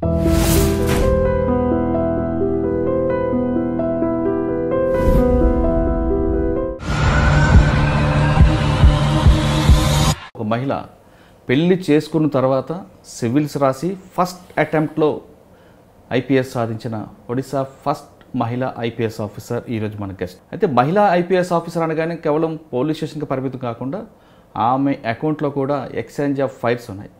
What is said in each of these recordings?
ఒక మహిళ పెళ్ళి చేసుకున్న తర్వాత సివిల్స్ రాసి ఫస్ట్ అటెంప్ట్లో ఐపీఎస్ సాధించిన ఒడిశా ఫస్ట్ మహిళా ఐపీఎస్ ఆఫీసర్ ఈరోజు మన గెస్ట్ అయితే మహిళా ఐపీఎస్ ఆఫీసర్ అనగానే కేవలం పోలీస్ స్టేషన్కి పరిమితం కాకుండా ఆమె అకౌంట్లో కూడా ఎక్స్చేంజ్ ఆఫ్ ఫైల్స్ ఉన్నాయి.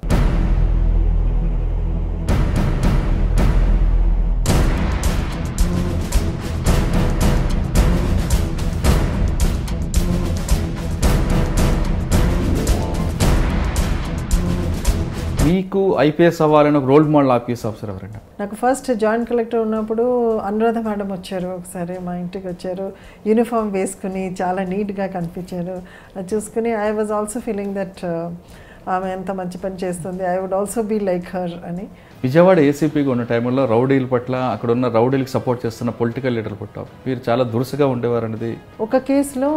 మీకు ఐపీఎస్ అవ్వాలని ఒక రోల్ మోడల్ ఐపీఎస్ ఆఫీసర్ ఎవరండి? నాకు ఫస్ట్ జాయింట్ కలెక్టర్ ఉన్నప్పుడు అనురాధ మేడం వచ్చారు ఒకసారి మా ఇంటికి వచ్చారు. యూనిఫామ్ వేసుకుని చాలా నీట్గా కనిపించారు. అది చూసుకుని I was also feeling that ఆమె ఎంత మంచి పని చేస్తుంది I would also be like her అని. విజయవాడ ఏసీపీగా ఉన్న టైంలో రౌడీల పట్ల అక్కడ ఉన్న రౌడీలకు సపోర్ట్ చేస్తున్న పొలిటికల్ లీడర్ల పట్ల మీరు చాలా దురుసుగా ఉండేవారు అనేది ఒక కేసులో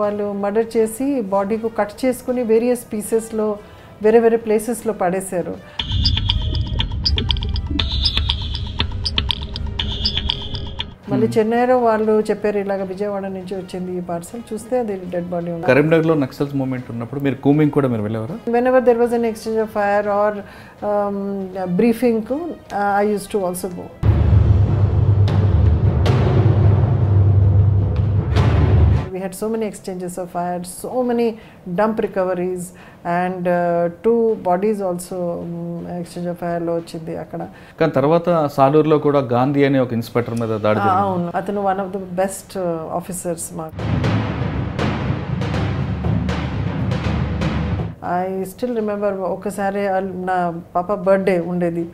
వాళ్ళు మర్డర్ చేసి బాడీకు కట్ చేసుకుని వేరియస్ పీసెస్లో వేరే వేరే ప్లేసెస్లో పడేశారు. మళ్ళీ చెన్నైలో వాళ్ళు చెప్పారు ఇలాగ విజయవాడ నుంచి వచ్చింది ఈ పార్సల్ చూస్తే అది డెడ్ బాడీ ఉంది కరీంనగర్లో నక్సల్స్ మూమెంట్ ఉన్నప్పుడు మీరు కూమింగ్ కూడా మీరు వెళ్ళేవారా? Whenever there was an exchange of fire or um, a briefing, uh, I used to also We had so many exchanges of fire, so many dump recoveries, and uh, two bodies also um, exchange of fire లో వచ్చింది అక్కడ. కానీ తర్వాత సాలూరులో కూడా గాంధీ అనే ఒక inspector మీద దాడి అవును. అతను one of the best officers మాకు. ఐ స్టిల్ రిమెంబర్ ఒకసారి నా పాప బర్త్డే ఉండేది.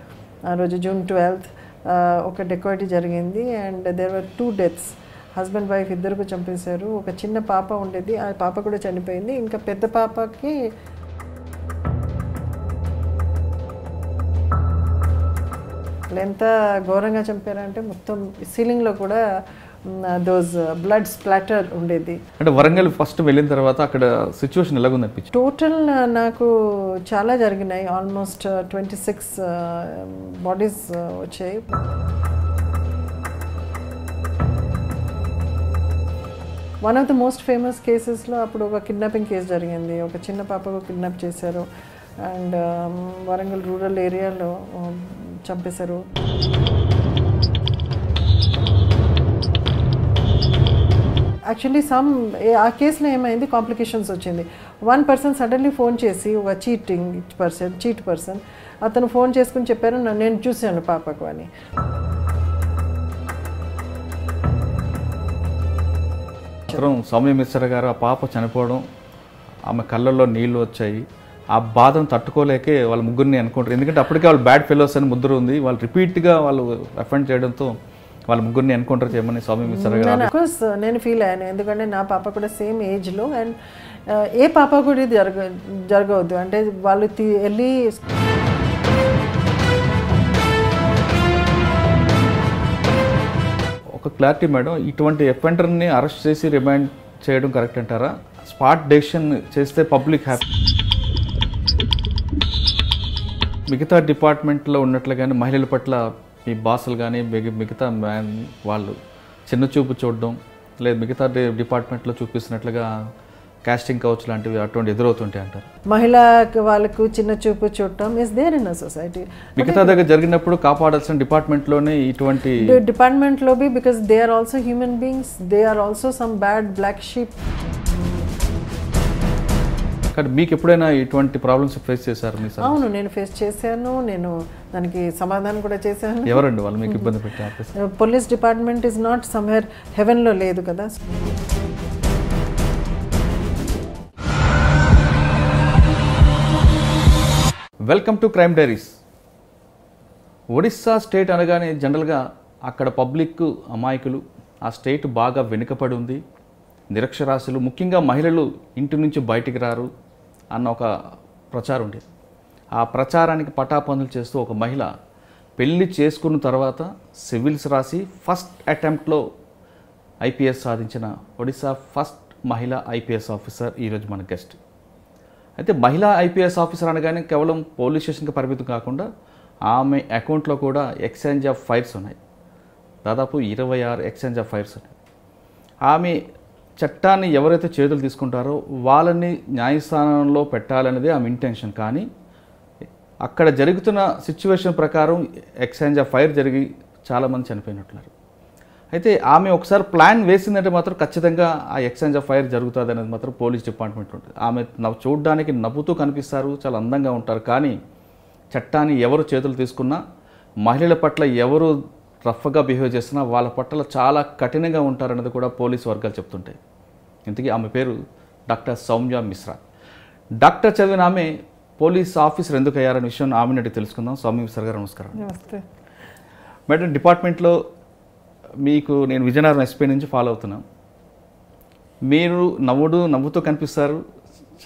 ఆ రోజు జూన్ ట్వెల్త్ ఒక డెకోయిటీ జరిగింది and there were two deaths husband wife ఇద్దరికి చంపేశారు. ఒక చిన్న పాప ఉండేది. ఆ పాప కూడా చనిపోయింది. ఇంకా పెద్ద పాపకి ఎంత ఘోరంగా చంపారంటే మొత్తం సీలింగ్లో కూడా దోస్ బ్లడ్ స్ప్లాటర్ ఉండేది. అంటే వరంగల్ ఫస్ట్ వెళ్ళిన తర్వాత అక్కడ సిచ్యువేషన్ ఎలాగుంది అనిపించింది? టోటల్ నాకు చాలా జరిగినాయి. ఆల్మోస్ట్ ట్వంటీ సిక్స్ బాడీస్ వచ్చాయి. One of the most famous కేసెస్లో అప్పుడు ఒక కిడ్నాపింగ్ కేసు జరిగింది. ఒక చిన్న పాపకు కిడ్నాప్ చేశారు. అండ్ um, వరంగల్ రూరల్ ఏరియాలో um, చంపేశారు. యాక్చువల్లీ సమ్ ఆ కేసులో ఏమైంది? కాంప్లికేషన్స్ వచ్చింది. వన్ పర్సన్ సడన్లీ ఫోన్ చేసి ఒక చీటింగ్ పర్సన్ చీట్ పర్సన్ అతను ఫోన్ చేసుకుని చెప్పారు నేను చూశాను పాపకు అని. మాత్రం సౌమ్య మిశ్ర గారు ఆ పాప చనిపోవడం ఆమె కళ్ళల్లో నీళ్ళు వచ్చాయి. ఆ బాధను తట్టుకోలేకే వాళ్ళ ముగ్గురిని అనుకుంటారు. ఎందుకంటే అప్పటికే వాళ్ళు బ్యాడ్ ఫెలోస్ అని ముద్ర ఉంది. వాళ్ళు రిపీట్గా వాళ్ళు అఫెండ్ చేయడంతో వాళ్ళ ముగ్గురిని ఎన్కౌంటర్ చేయమని సౌమ్య మిశ్ర గారు నేను ఫీల్ అయ్యాను. ఎందుకంటే నా పాప కూడా సేమ్ ఏజ్లో అండ్ ఏ పాప కూడా ఇది జరగ జరగవద్దు. అంటే వాళ్ళు వెళ్ళి ఒక క్లారిటీ మేడం ఇటువంటి ఎఫెండర్ని అరెస్ట్ చేసి రిమాండ్ చేయడం కరెక్ట్ అంటారా? స్పాట్ డెసిషన్ చేస్తే పబ్లిక్ హ్యాపీ మిగతా డిపార్ట్మెంట్లో ఉన్నట్లుగానే మహిళల పట్ల మీ బాసులు కానీ మిగతా మ్యాన్ వాళ్ళు చిన్న చూపు చూడడం లేదు మిగతా డిపార్ట్మెంట్లో చూపిస్తున్నట్లుగా కాస్టింగ్ కౌచ్ లాంటివి అటువంటి ఎదురవుతుంటాయి అంటారు. మహిళా వాళ్ళకు చిన్న చూపు చూడటం ఇస్ దేర్ ఇన్ సొసైటీ మిగతా దగ్గర జరిగినప్పుడు కాపాడాల్సిన డిపార్ట్మెంట్లోనే ఇటువంటి డిపార్ట్మెంట్లో B because they are also human beings they are also some bad black sheep కానీ మీకు ఎప్పుడైనా ఇటువంటి ప్రాబ్లమ్స్ ఫేస్ చేశారు మీ అవును నేను ఫేస్ చేశాను. నేను దానికి సమాధానం కూడా చేశాను. ఎవరండి వాళ్ళు? మీకు ఇబ్బంది పెట్టే officer police department is not somewhere హెవెన్లో లేదు కదా. Welcome to crime diaries Odisha state అనగానే జనరల్గా అక్కడ పబ్లిక్ అమాయకులు ఆ స్టేట్ బాగా వెనుకపడి ఉంది. నిరక్షరాస్యులు ముఖ్యంగా మహిళలు ఇంటి నుంచి బయటికి రారు అన్న ఒక ప్రచారం ఉండేది. ఆ ప్రచారానికి పటాపందులు చేస్తూ ఒక మహిళ పెళ్ళి చేసుకున్న తర్వాత సివిల్స్ రాసి ఫస్ట్ అటెంప్ట్లో ఐపీఎస్ సాధించిన ఒడిశా ఫస్ట్ మహిళా ఐపీఎస్ ఆఫీసర్ ఈరోజు మన గెస్ట్. అయితే మహిళా ఐపీఎస్ ఆఫీసర్ అనగానే కేవలం పోలీస్ స్టేషన్కి పరిమితం కాకుండా ఆమె అకౌంట్లో కూడా ఎక్స్చేంజ్ ఆఫ్ ఫైర్స్ ఉన్నాయి. దాదాపు ఇరవై ఆరు ఎక్స్చేంజ్ ఆఫ్ ఫైర్స్ ఉన్నాయి. ఆమె చట్టాన్ని ఎవరైతే చేతులు తీసుకుంటారో వాళ్ళని న్యాయస్థానంలో పెట్టాలనేది ఆమె ఇంటెన్షన్. కానీ అక్కడ జరుగుతున్న సిచ్యువేషన్ ప్రకారం ఎక్స్చేంజ్ ఆఫ్ ఫైర్ జరిగి చాలామంది చనిపోయినట్లున్నారు అయితే ఆమె ఒకసారి ప్లాన్ వేసిందంటే మాత్రం ఖచ్చితంగా ఆ ఎక్స్చేంజ్ ఆఫ్ ఫైర్ జరుగుతుంది అనేది మాత్రం పోలీస్ డిపార్ట్మెంట్ ఉంటుంది. ఆమె నవ్వు చూడడానికి నవ్వుతూ కనిపిస్తారు చాలా అందంగా ఉంటారు. కానీ చట్టాన్ని ఎవరు చేతులు తీసుకున్నా మహిళల పట్ల ఎవరు రఫ్గా బిహేవ్ చేసినా వాళ్ళ పట్ల చాలా కఠినంగా ఉంటారనేది కూడా పోలీస్ వర్గాలు చెప్తుంటాయి. ఇంతకీ ఆమె పేరు డాక్టర్ సౌమ్య మిశ్రా. డాక్టర్ చదివిన ఆమె పోలీస్ ఆఫీసర్ ఎందుకు అయ్యారనే విషయం ఆమె నుండి తెలుసుకుందాం. సౌమ్య మిశ్రా గారు నమస్కారం. నమస్తే. మేడం డిపార్ట్మెంట్లో మీకు నేను విజయనగరం ఎస్పీ నుంచి ఫాలో అవుతున్నాం. మీరు నవ్వుడు నవ్వుతూ కనిపిస్తారు.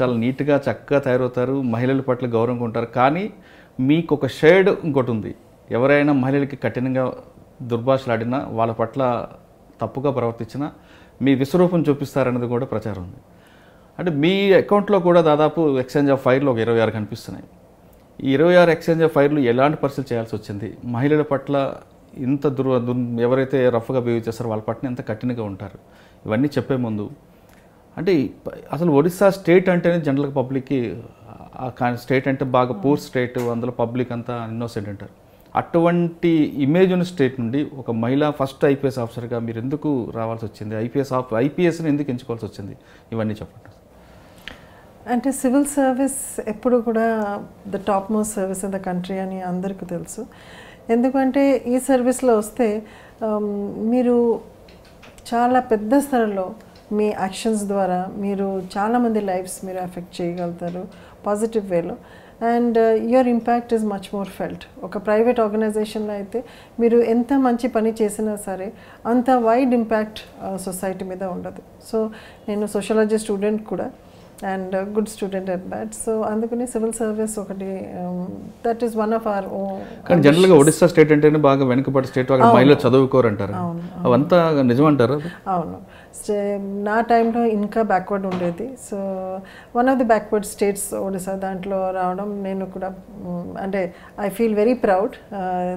చాలా నీట్గా చక్కగా తయారవుతారు. మహిళల పట్ల గౌరవంగా ఉంటారు. కానీ మీకు ఒక షేడ్ ఇంకోటి ఉంది. ఎవరైనా మహిళలకి కఠినంగా దుర్భాషలాడినా వాళ్ళ పట్ల తప్పుగా ప్రవర్తించినా మీ విశ్వరూపం చూపిస్తారన్నది కూడా ప్రచారం ఉంది. అంటే మీ అకౌంట్లో కూడా దాదాపు ఎక్స్చేంజ్ ఆఫ్ ఫైర్లు ఒక ఇరవై ఆరు కనిపిస్తున్నాయి. ఈ ఇరవై ఆరు ఎక్స్చేంజ్ ఆఫ్ ఫైర్లు ఎలాంటి పరిస్థితులు చేయాల్సి వచ్చింది? మహిళల పట్ల ఇంత దుర్ దుర్ ఎవరైతే రఫ్గా బిహేవ్ చేస్తారో వాళ్ళ పట్ల ఎంత కఠినంగా ఉంటారు. ఇవన్నీ చెప్పే ముందు అంటే అసలు ఒడిస్సా స్టేట్ అంటేనే జనరల్గా పబ్లిక్కి స్టేట్ అంటే బాగా పూర్ స్టేట్ అందులో పబ్లిక్ అంతా ఇన్నోసెంట్ అంటారు. అటువంటి ఇమేజ్ ఉన్న స్టేట్ నుండి ఒక మహిళా ఫస్ట్ ఐపీఎస్ ఆఫీసర్గా మీరు ఎందుకు రావాల్సి వచ్చింది? ఐపీఎస్ ఆఫ్ ఐపీఎస్ని ఎందుకు ఎంచుకోవాల్సి వచ్చింది? ఇవన్నీ చెప్పండి. అంటే సివిల్ సర్వీస్ ఎప్పుడు కూడా the top most service in the country అని అందరికీ తెలుసు. ఎందుకంటే ఈ సర్వీస్లో వస్తే మీరు చాలా పెద్ద స్థలంలో మీ యాక్షన్స్ ద్వారా మీరు చాలామంది లైఫ్స్ మీరు ఎఫెక్ట్ చేయగలుగుతారు పాజిటివ్ వేలో. And your impact is much more felt ఒక ప్రైవేట్ ఆర్గనైజేషన్లో అయితే మీరు ఎంత మంచి పని చేసినా సరే అంత వైడ్ ఇంపాక్ట్ సొసైటీ మీద ఉండదు. సో నేను సోషాలజీ స్టూడెంట్ కూడా. And good student at that so అందుకని సివిల్ సర్వీస్ ఒకటి that is one of our కానీ జనరల్గా ఒడిస్సా స్టేట్ అంటేనే బాగా వెనుకబడి స్టేట్ అక్కడ మహిళలు చదువుకోరు అంటారు అవంతా నిజమంటారు? అవును. స్టే- నా టైంలో ఇంకా బ్యాక్వర్డ్ ఉండేది. So one of the backward states Odisha దాంట్లో రావడం నేను కూడా అంటే I feel very proud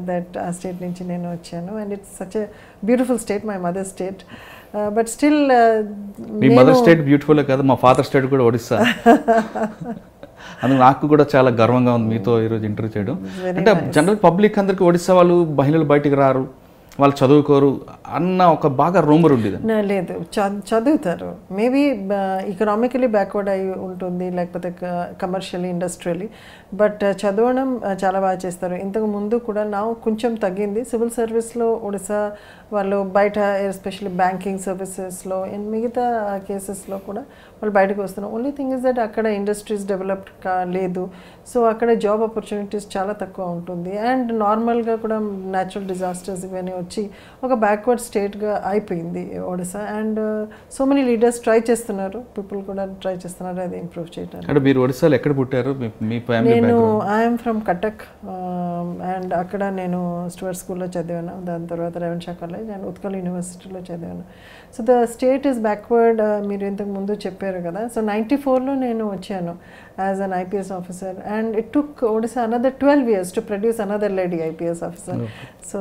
that ఆ స్టేట్ నుంచి నేను వచ్చాను. And it's such a beautiful state my mother state but still me mother state beautiful కాదు మా ఫాదర్ స్టేట్ కూడా ఒడిస్సా? అందుకు నాకు కూడా చాలా గర్వంగా ఉంది మీతో ఈరోజు ఇంటర్వ్యూ చేయడం. అంటే జనరల్ పబ్లిక్ అందరికి ఒడిస్సా వాళ్ళు మహిళలు బయటికి రారు. వాళ్ళు చదువుకోరు అన్న ఒక బాగా రూమర్ ఉండేది. లేదు చదువుతారు. మేబీ ఇకనామికలీ బ్యాక్వర్డ్ అయి ఉంటుంది లేకపోతే కమర్షియలీ ఇండస్ట్రియలీ బట్ చదవడం uh, చాలా బాగా చేస్తారు. ఇంతకు ముందు కూడా నా కొంచెం తగ్గింది. సివిల్ సర్వీస్లో ఒడిశా వాళ్ళు బయట ఎస్పెషల్లీ బ్యాంకింగ్ సర్వీసెస్లో అండ్ మిగతా uh, కేసెస్లో కూడా వాళ్ళు బయటకు వస్తున్నారు. ఓన్లీ థింగ్ ఇస్ దట్ అక్కడ ఇండస్ట్రీస్ డెవలప్డ్ కా లేదు. సో అక్కడ జాబ్ ఆపర్చునిటీస్ చాలా తక్కువ ఉంటుంది. అండ్ నార్మల్గా కూడా న్యాచురల్ డిజాస్టర్స్ ఇవన్నీ వచ్చి ఒక బ్యాక్వర్డ్ స్టేట్గా అయిపోయింది Odisha. And so many leaders try చేస్తున్నారు. పీపుల్ కూడా ట్రై చేస్తున్నారు అది ఇంప్రూవ్ చేయడానికి. అంటే మీరు ఒడిస్సాలో ఎక్కడ పుట్టారు? మీ- మీ ఫ్యామిలీ నేను ఐఎమ్ ఫ్రమ్ కటక్ అండ్ అక్కడ నేను స్టూవర్ట్ స్కూల్లో చదివాను. దాని తర్వాత Ravenshaw college and Utkal యూనివర్సిటీలో చదివాను. So the state is backward మీరు ఇంతకు ముందు చెప్పారు కదా. సో నైంటీ ఫోర్లో నేను వచ్చాను. as an IPS officer and it took Odisha another twelve years to produce another lady IPS officer so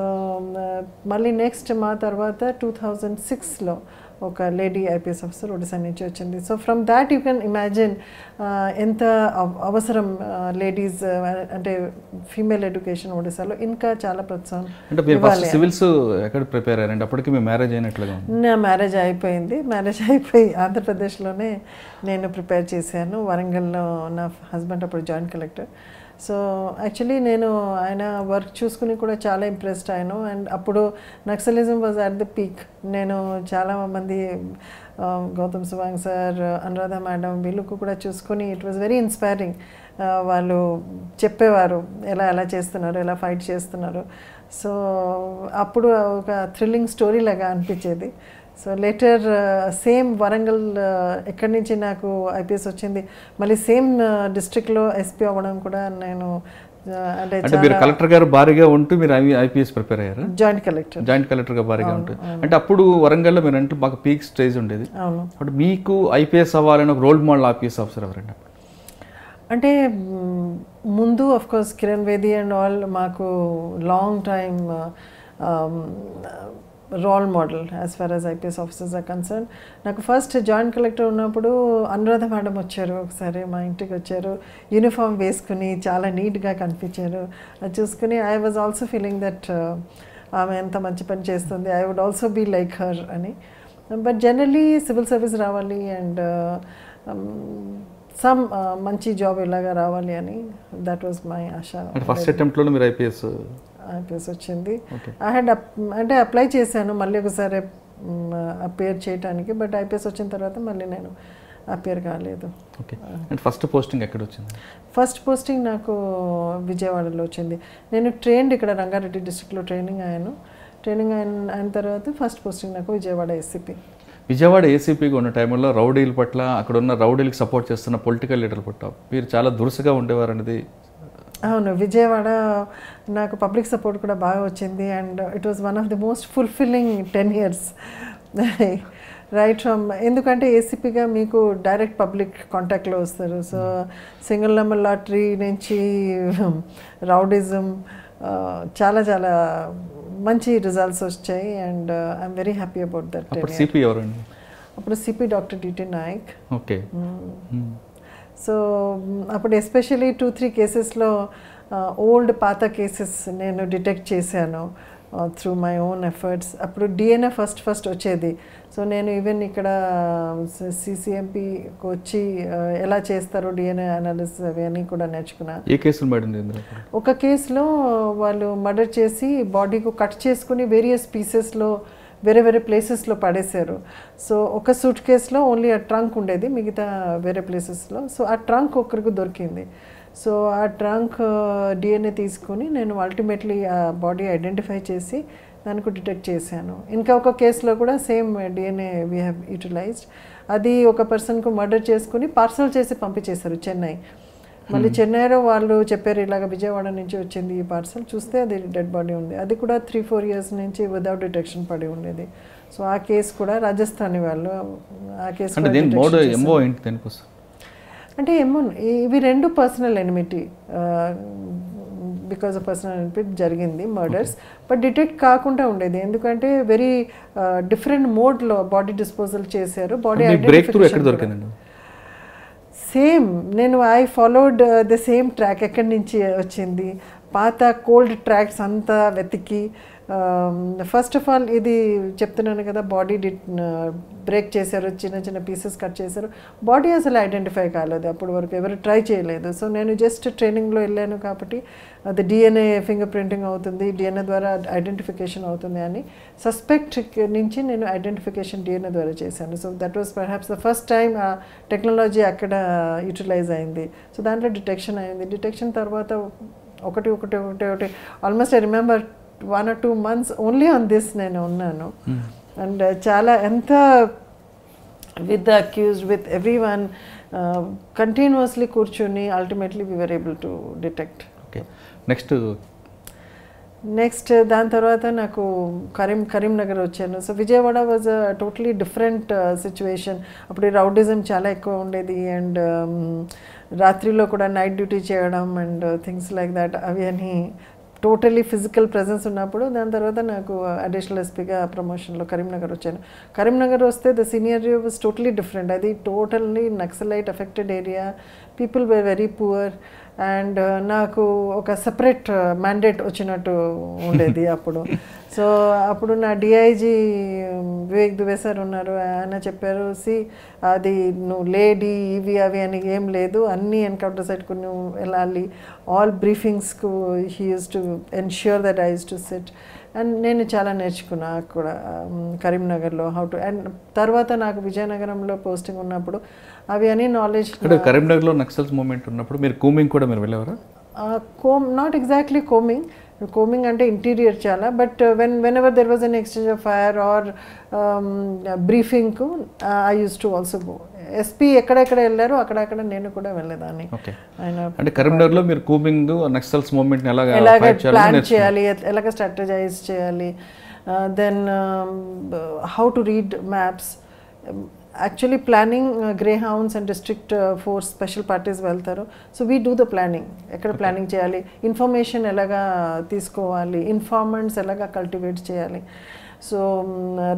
మళ్ళీ నెక్స్ట్ మా తర్వాత టూ థౌజండ్ సిక్స్లో ఒక లేడీ ఐపీఎస్ ఆఫీసర్ ఒడిశా నుంచి వచ్చింది. So from that you can imagine ఎంత అవ- అవసరం లేడీస్ అంటే ఫీమేల్ ఎడ్యుకేషన్ ఒడిశాలో ఇంకా చాలా ప్రోత్సాహం అంటే సివిల్స్ ఎక్కడ ప్రిపేర్ అయ్యారండి? అప్పటికి మీ మ్యారేజ్ అయినట్లుగా నా మ్యారేజ్ అయిపోయింది. మ్యారేజ్ అయిపోయి ఆంధ్రప్రదేశ్లోనే నేను ప్రిపేర్ చేశాను. వరంగల్లో నా హస్బెండ్ అప్పుడు జాయింట్ కలెక్టర్ సో యాక్చువల్లీ నేను ఆయన వర్క్ చూసుకుని కూడా చాలా ఇంప్రెస్డ్ అయ్యాను. అండ్ అప్పుడు naxalism was at the peak నేను చాలా మంది గౌతమ్ సువాంగ్ సార్ అనురాధ మేడం వీళ్ళకు కూడా చూసుకొని ఇట్ వాజ్ వెరీ ఇన్స్పైరింగ్ వాళ్ళు చెప్పేవారు ఎలా ఎలా చేస్తున్నారు ఎలా ఫైట్ చేస్తున్నారు. సో అప్పుడు ఒక థ్రిల్లింగ్ స్టోరీ లాగా అనిపించేది. సో లేటర్ సేమ్ వరంగల్ ఎక్కడి నుంచి నాకు ఐపీఎస్ వచ్చింది మళ్ళీ సేమ్ డిస్ట్రిక్ట్లో ఎస్పీ అవ్వడం కూడా నేను uh, అంటే అంటే మీరు కలెక్టర్ గారు భారీగా ఉంటూ మీరు ఐపీఎస్ ప్రిపేర్ అయ్యారు? జాయింట్ కలెక్టర్ జాయింట్ కలెక్టర్గా భారీగా ఉంటుంది అంటే అప్పుడు వరంగల్లో మీరు అంటే బాగా పీక్ స్టేజ్ ఉండేది. అవును. అప్పుడు మీకు ఐపీఎస్ అవ్వాలని ఒక రోల్ మోడల్ ఐపీఎస్ ఆఫీసర్ ఎవరండి? అంటే ముందు of course Kiran Bedi and all మాకు long time role model as far as IPS officers are concerned నాకు ఫస్ట్ జాయింట్ కలెక్టర్ ఉన్నప్పుడు అనురాధ మేడం వచ్చారు ఒకసారి మా ఇంటికి వచ్చారు. యూనిఫామ్ వేసుకుని చాలా నీట్గా కనిపించారు. అది చూసుకుని I was also feeling that ఆమె ఎంత మంచి పని చేస్తుంది I would also be like her అని. బట్ జనరలీ సివిల్ సర్వీస్ రావాలి and some uh, um, uh, మంచి జాబ్ ఇలాగా రావాలి అని దట్ వాజ్ మై ఆశ. ఫస్ట్ అటెంప్ట్లో మీరు ఐపీఎస్ ఐపీఎస్ వచ్చింది. ఐ హ్యాడ్ అంటే అప్లై చేశాను మళ్ళీ ఒకసారి అపేర్ చేయడానికి బట్ ఐపీఎస్ వచ్చిన తర్వాత మళ్ళీ నేను అపేర్ కాలేదు. ఓకే. అండ్ ఫస్ట్ పోస్టింగ్ ఎక్కడ వచ్చింది? ఫస్ట్ పోస్టింగ్ నాకు విజయవాడలో వచ్చింది. నేను ట్రైన్డ్ ఇక్కడ రంగారెడ్డి డిస్ట్రిక్ట్లో ట్రైనింగ్ అయ్యాను. ట్రైనింగ్ అయిన అయిన తర్వాత ఫస్ట్ పోస్టింగ్ నాకు విజయవాడ ఎస్సీపీ విజయవాడ ఏసీపీగా ఉన్న టైంలో రౌడీల పట్ల అక్కడ ఉన్న రౌడీలకు సపోర్ట్ చేస్తున్న పొలిటికల్ లీడర్ల పట్ల మీరు చాలా దురుసుగా ఉండేవారు అనేది అవును విజయవాడ నాకు పబ్లిక్ సపోర్ట్ కూడా బాగా వచ్చింది and it was one of the most fulfilling ten years right from ఎందుకంటే ఏసీపీగా మీకు డైరెక్ట్ పబ్లిక్ కాంటాక్ట్లో వస్తారు. సో సింగిల్ నెంబర్ లాటరీ నుంచి రౌడిజం చాలా చాలా మంచి రిజల్ట్స్ వచ్చాయి and I'm very happy about that అప్పుడు సిపి ఎవరండి? అప్పుడు CP doctor DT Nayak okay. So అప్పుడు ఎస్పెషలీ టూ త్రీ కేసెస్లో ఓల్డ్ పాత కేసెస్ నేను డిటెక్ట్ చేశాను త్రూ మై ఓన్ ఎఫర్ట్స్ అప్పుడు డిఎన్ఏ ఫస్ట్ ఫస్ట్ వచ్చేది. సో నేను ఈవెన్ ఇక్కడ సిసిఎంపికి వచ్చి ఎలా చేస్తారో డిఎన్ఏ అనాలిసిస్ అవి అని కూడా నేర్చుకున్నాను ఏ కేసులు మేడం ఒక కేసులో వాళ్ళు మర్డర్ చేసి బాడీకు కట్ చేసుకుని వేరియస్ పీసెస్లో వేరే వేరే ప్లేసెస్లో పడేశారు. సో ఒక సూట్ కేసులో ఓన్లీ ఆ ట్రంక్ ఉండేది మిగతా వేరే ప్లేసెస్లో. సో ఆ ట్రంక్ ఒకరికి దొరికింది. సో ఆ ట్రంక్ డిఎన్ఏ తీసుకొని నేను అల్టిమేట్లీ ఆ బాడీ ఐడెంటిఫై చేసి దానికి డిటెక్ట్ చేశాను. ఇంకా ఒక కేసులో కూడా same DNA we have utilized అది ఒక పర్సన్కు మర్డర్ చేసుకుని పార్సల్ చేసి పంపించేశారు చెన్నై. మళ్ళీ చెన్నైలో వాళ్ళు చెప్పారు ఇలాగ విజయవాడ నుంచి వచ్చింది ఈ పార్సల్ చూస్తే అది డెడ్ బాడీ ఉంది. అది కూడా త్రీ ఫోర్ ఇయర్స్ నుంచి వితౌట్ డిటెక్షన్ పడి ఉండేది. సో ఆ కేసు కూడా రాజస్థానీ వాళ్ళు ఆ కేసు అంటే ఏమో ఇవి రెండు personal enmity because of personal enmity జరిగింది మర్డర్స్ బట్ డిటెక్ట్ కాకుండా ఉండేది. ఎందుకంటే వెరీ డిఫరెంట్ మోడ్లో బాడీ డిస్పోజల్ చేశారు. బాడీ బ్రేక్ త్రూ ఎక్కడ దొరికిందండి? సేమ్ నేను I followed uh, the same track ఎక్కడి నుంచి వచ్చింది? పాత కోల్డ్ ట్రాక్స్ అంతా వెతికి ఫస్ట్ ఆఫ్ ఆల్ ఇది చెప్తున్నాను కదా బాడీ డి బ్రేక్ చేశారు చిన్న చిన్న పీసెస్ కట్ చేశారు. బాడీ అసలు ఐడెంటిఫై కాలేదు అప్పటి వరకు ఎవరు ట్రై చేయలేదు. సో నేను జస్ట్ ట్రైనింగ్లో వెళ్ళాను కాబట్టి అది డిఎన్ఏ ఫింగర్ ప్రింటింగ్ అవుతుంది డిఎన్ఏ ద్వారా ఐడెంటిఫికేషన్ అవుతుంది అని సస్పెక్ట్ నుంచి నేను ఐడెంటిఫికేషన్ డిఎన్ఏ ద్వారా చేశాను. So that was perhaps the first time ఆ టెక్నాలజీ అక్కడ యూటిలైజ్ అయింది. సో దాంట్లో డిటెక్షన్ అయింది. డిటెక్షన్ తర్వాత ఒకటి ఒకటి ఒకటి ఒకటి almost I remember one or two months only on this నేను ఉన్నాను. అండ్ చాలా ఎంత with the accused with every one continuously కూర్చుని ultimately we were able to detect okay next next దాని తర్వాత నాకు కరీం కరీంనగర్ వచ్చాను. So Vijayawada was totally different situation అప్పుడు రౌడిజం చాలా ఎక్కువ ఉండేది. అండ్ రాత్రిలో కూడా నైట్ డ్యూటీ చేయడం అండ్ థింగ్స్ లైక్ దట్ అవి అని టోటలీ ఫిజికల్ ప్రజెన్స్ ఉన్నప్పుడు దాని తర్వాత నాకు అడిషనల్ ఎస్పీగా ప్రమోషన్లో కరీంనగర్ వచ్చాను. కరీంనగర్ వస్తే the senior was totally different అది totally naxalite affected area people were very poor and నాకు ఒక సపరేట్ మ్యాండేట్ వచ్చినట్టు ఉండేది అప్పుడు. సో అప్పుడు నా డిఐజీ వివేక్ దుబే సార్ ఉన్నారు ఆయన చెప్పారు సి అది నువ్వు లేడీ ఇవి అవి అని ఏం లేదు అన్ని ఎన్కౌంటర్ సైట్కు నువ్వు వెళ్ళాలి. All బ్రీఫింగ్స్కు he used to ensure that I used to sit and నేను చాలా నేర్చుకున్నా కూడా um, కరీంనగర్లో హౌ టు అండ్ తర్వాత నాకు విజయనగరంలో పోస్టింగ్ ఉన్నప్పుడు అవి అని నాలెడ్జ్ అంటే కరీంనగర్లో నక్సల్స్ మూమెంట్ ఉన్నప్పుడు మీరు కూమింగ్ కూడా మీరు వెళ్ళేవారా? Comb not exactly combing. Combing అంటే ఇంటీరియర్ చాలా but when when ever there was an exchange of fire or బ్రీఫింగ్కు I used to also go SP ఎక్కడెక్కడ వెళ్ళారో అక్కడక్కడ నేను కూడా వెళ్ళేదాన్ని. అంటే కరీంనగర్లో మీరు కూమింగ్ నక్సల్స్ మూమెంట్ ఎలాగ ప్లాన్. చేయాలి ఎలాగ స్ట్రాటజైజ్ చేయాలి then how to read maps actually planning greyhounds and district force special parties వెళ్తారు. So we do the planning ఎక్కడ ప్లానింగ్ చేయాలి? ఇన్ఫర్మేషన్ ఎలాగా తీసుకోవాలి? ఇన్ఫార్మెంట్స్ ఎలాగా కల్టివేట్ చేయాలి? సో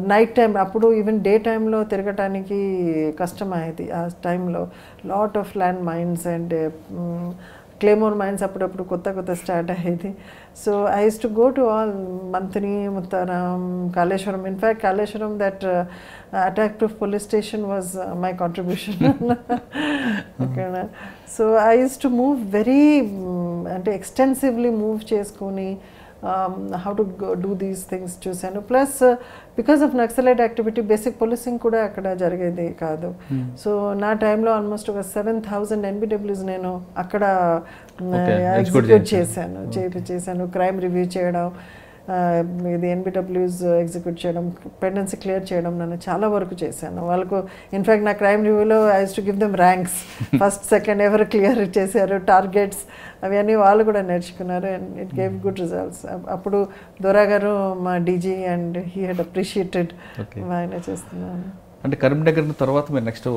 నైట్ టైం అప్పుడు ఈవెన్ డే టైంలో తిరగటానికి కష్టమయ్యేది ఆ టైంలో lot of land mines and claymore mines అప్పుడప్పుడు కొత్త కొత్త స్టార్ట్ అయ్యేది. So I used to go to all Manthri Mutharam Kaleshwaram in fact Kaleshwaram that attack to police station was my contribution అక్కడ so I used to move very అంటే extensively move చేసుకొని how to do these things చూశాను. Plus because of Naxalite activity basic policing కూడా అక్కడ జరిగేది కాదు. So నా టైంలో ఆల్మోస్ట్ ఒక సెవెన్ థౌజండ్ ఎన్బిడబ్ల్యూస్ నేను అక్కడ ఎగ్జిక్యూట్. చేశాను చేశాను. క్రైమ్ రివ్యూ చేయడం ఇది ఎన్బిడబ్ల్యూస్ ఎగ్జిక్యూట్ చేయడం పెండెన్సీ క్లియర్ చేయడం నన్ను చాలా వరకు చేశాను. వాళ్ళకు ఇన్ఫ్యాక్ట్ నా క్రైమ్ రివ్యూలో I to give them ranks first second ఎవరు క్లియర్ చేశారు టార్గెట్స్ అవన్నీ వాళ్ళు కూడా నేర్చుకున్నారు and it gave good results అప్పుడు దొరా గారు మా DG and he had appreciated. ఆయన చేస్తున్నాను అంటే కరీంనగర్ తర్వాత మీరు నెక్స్ట్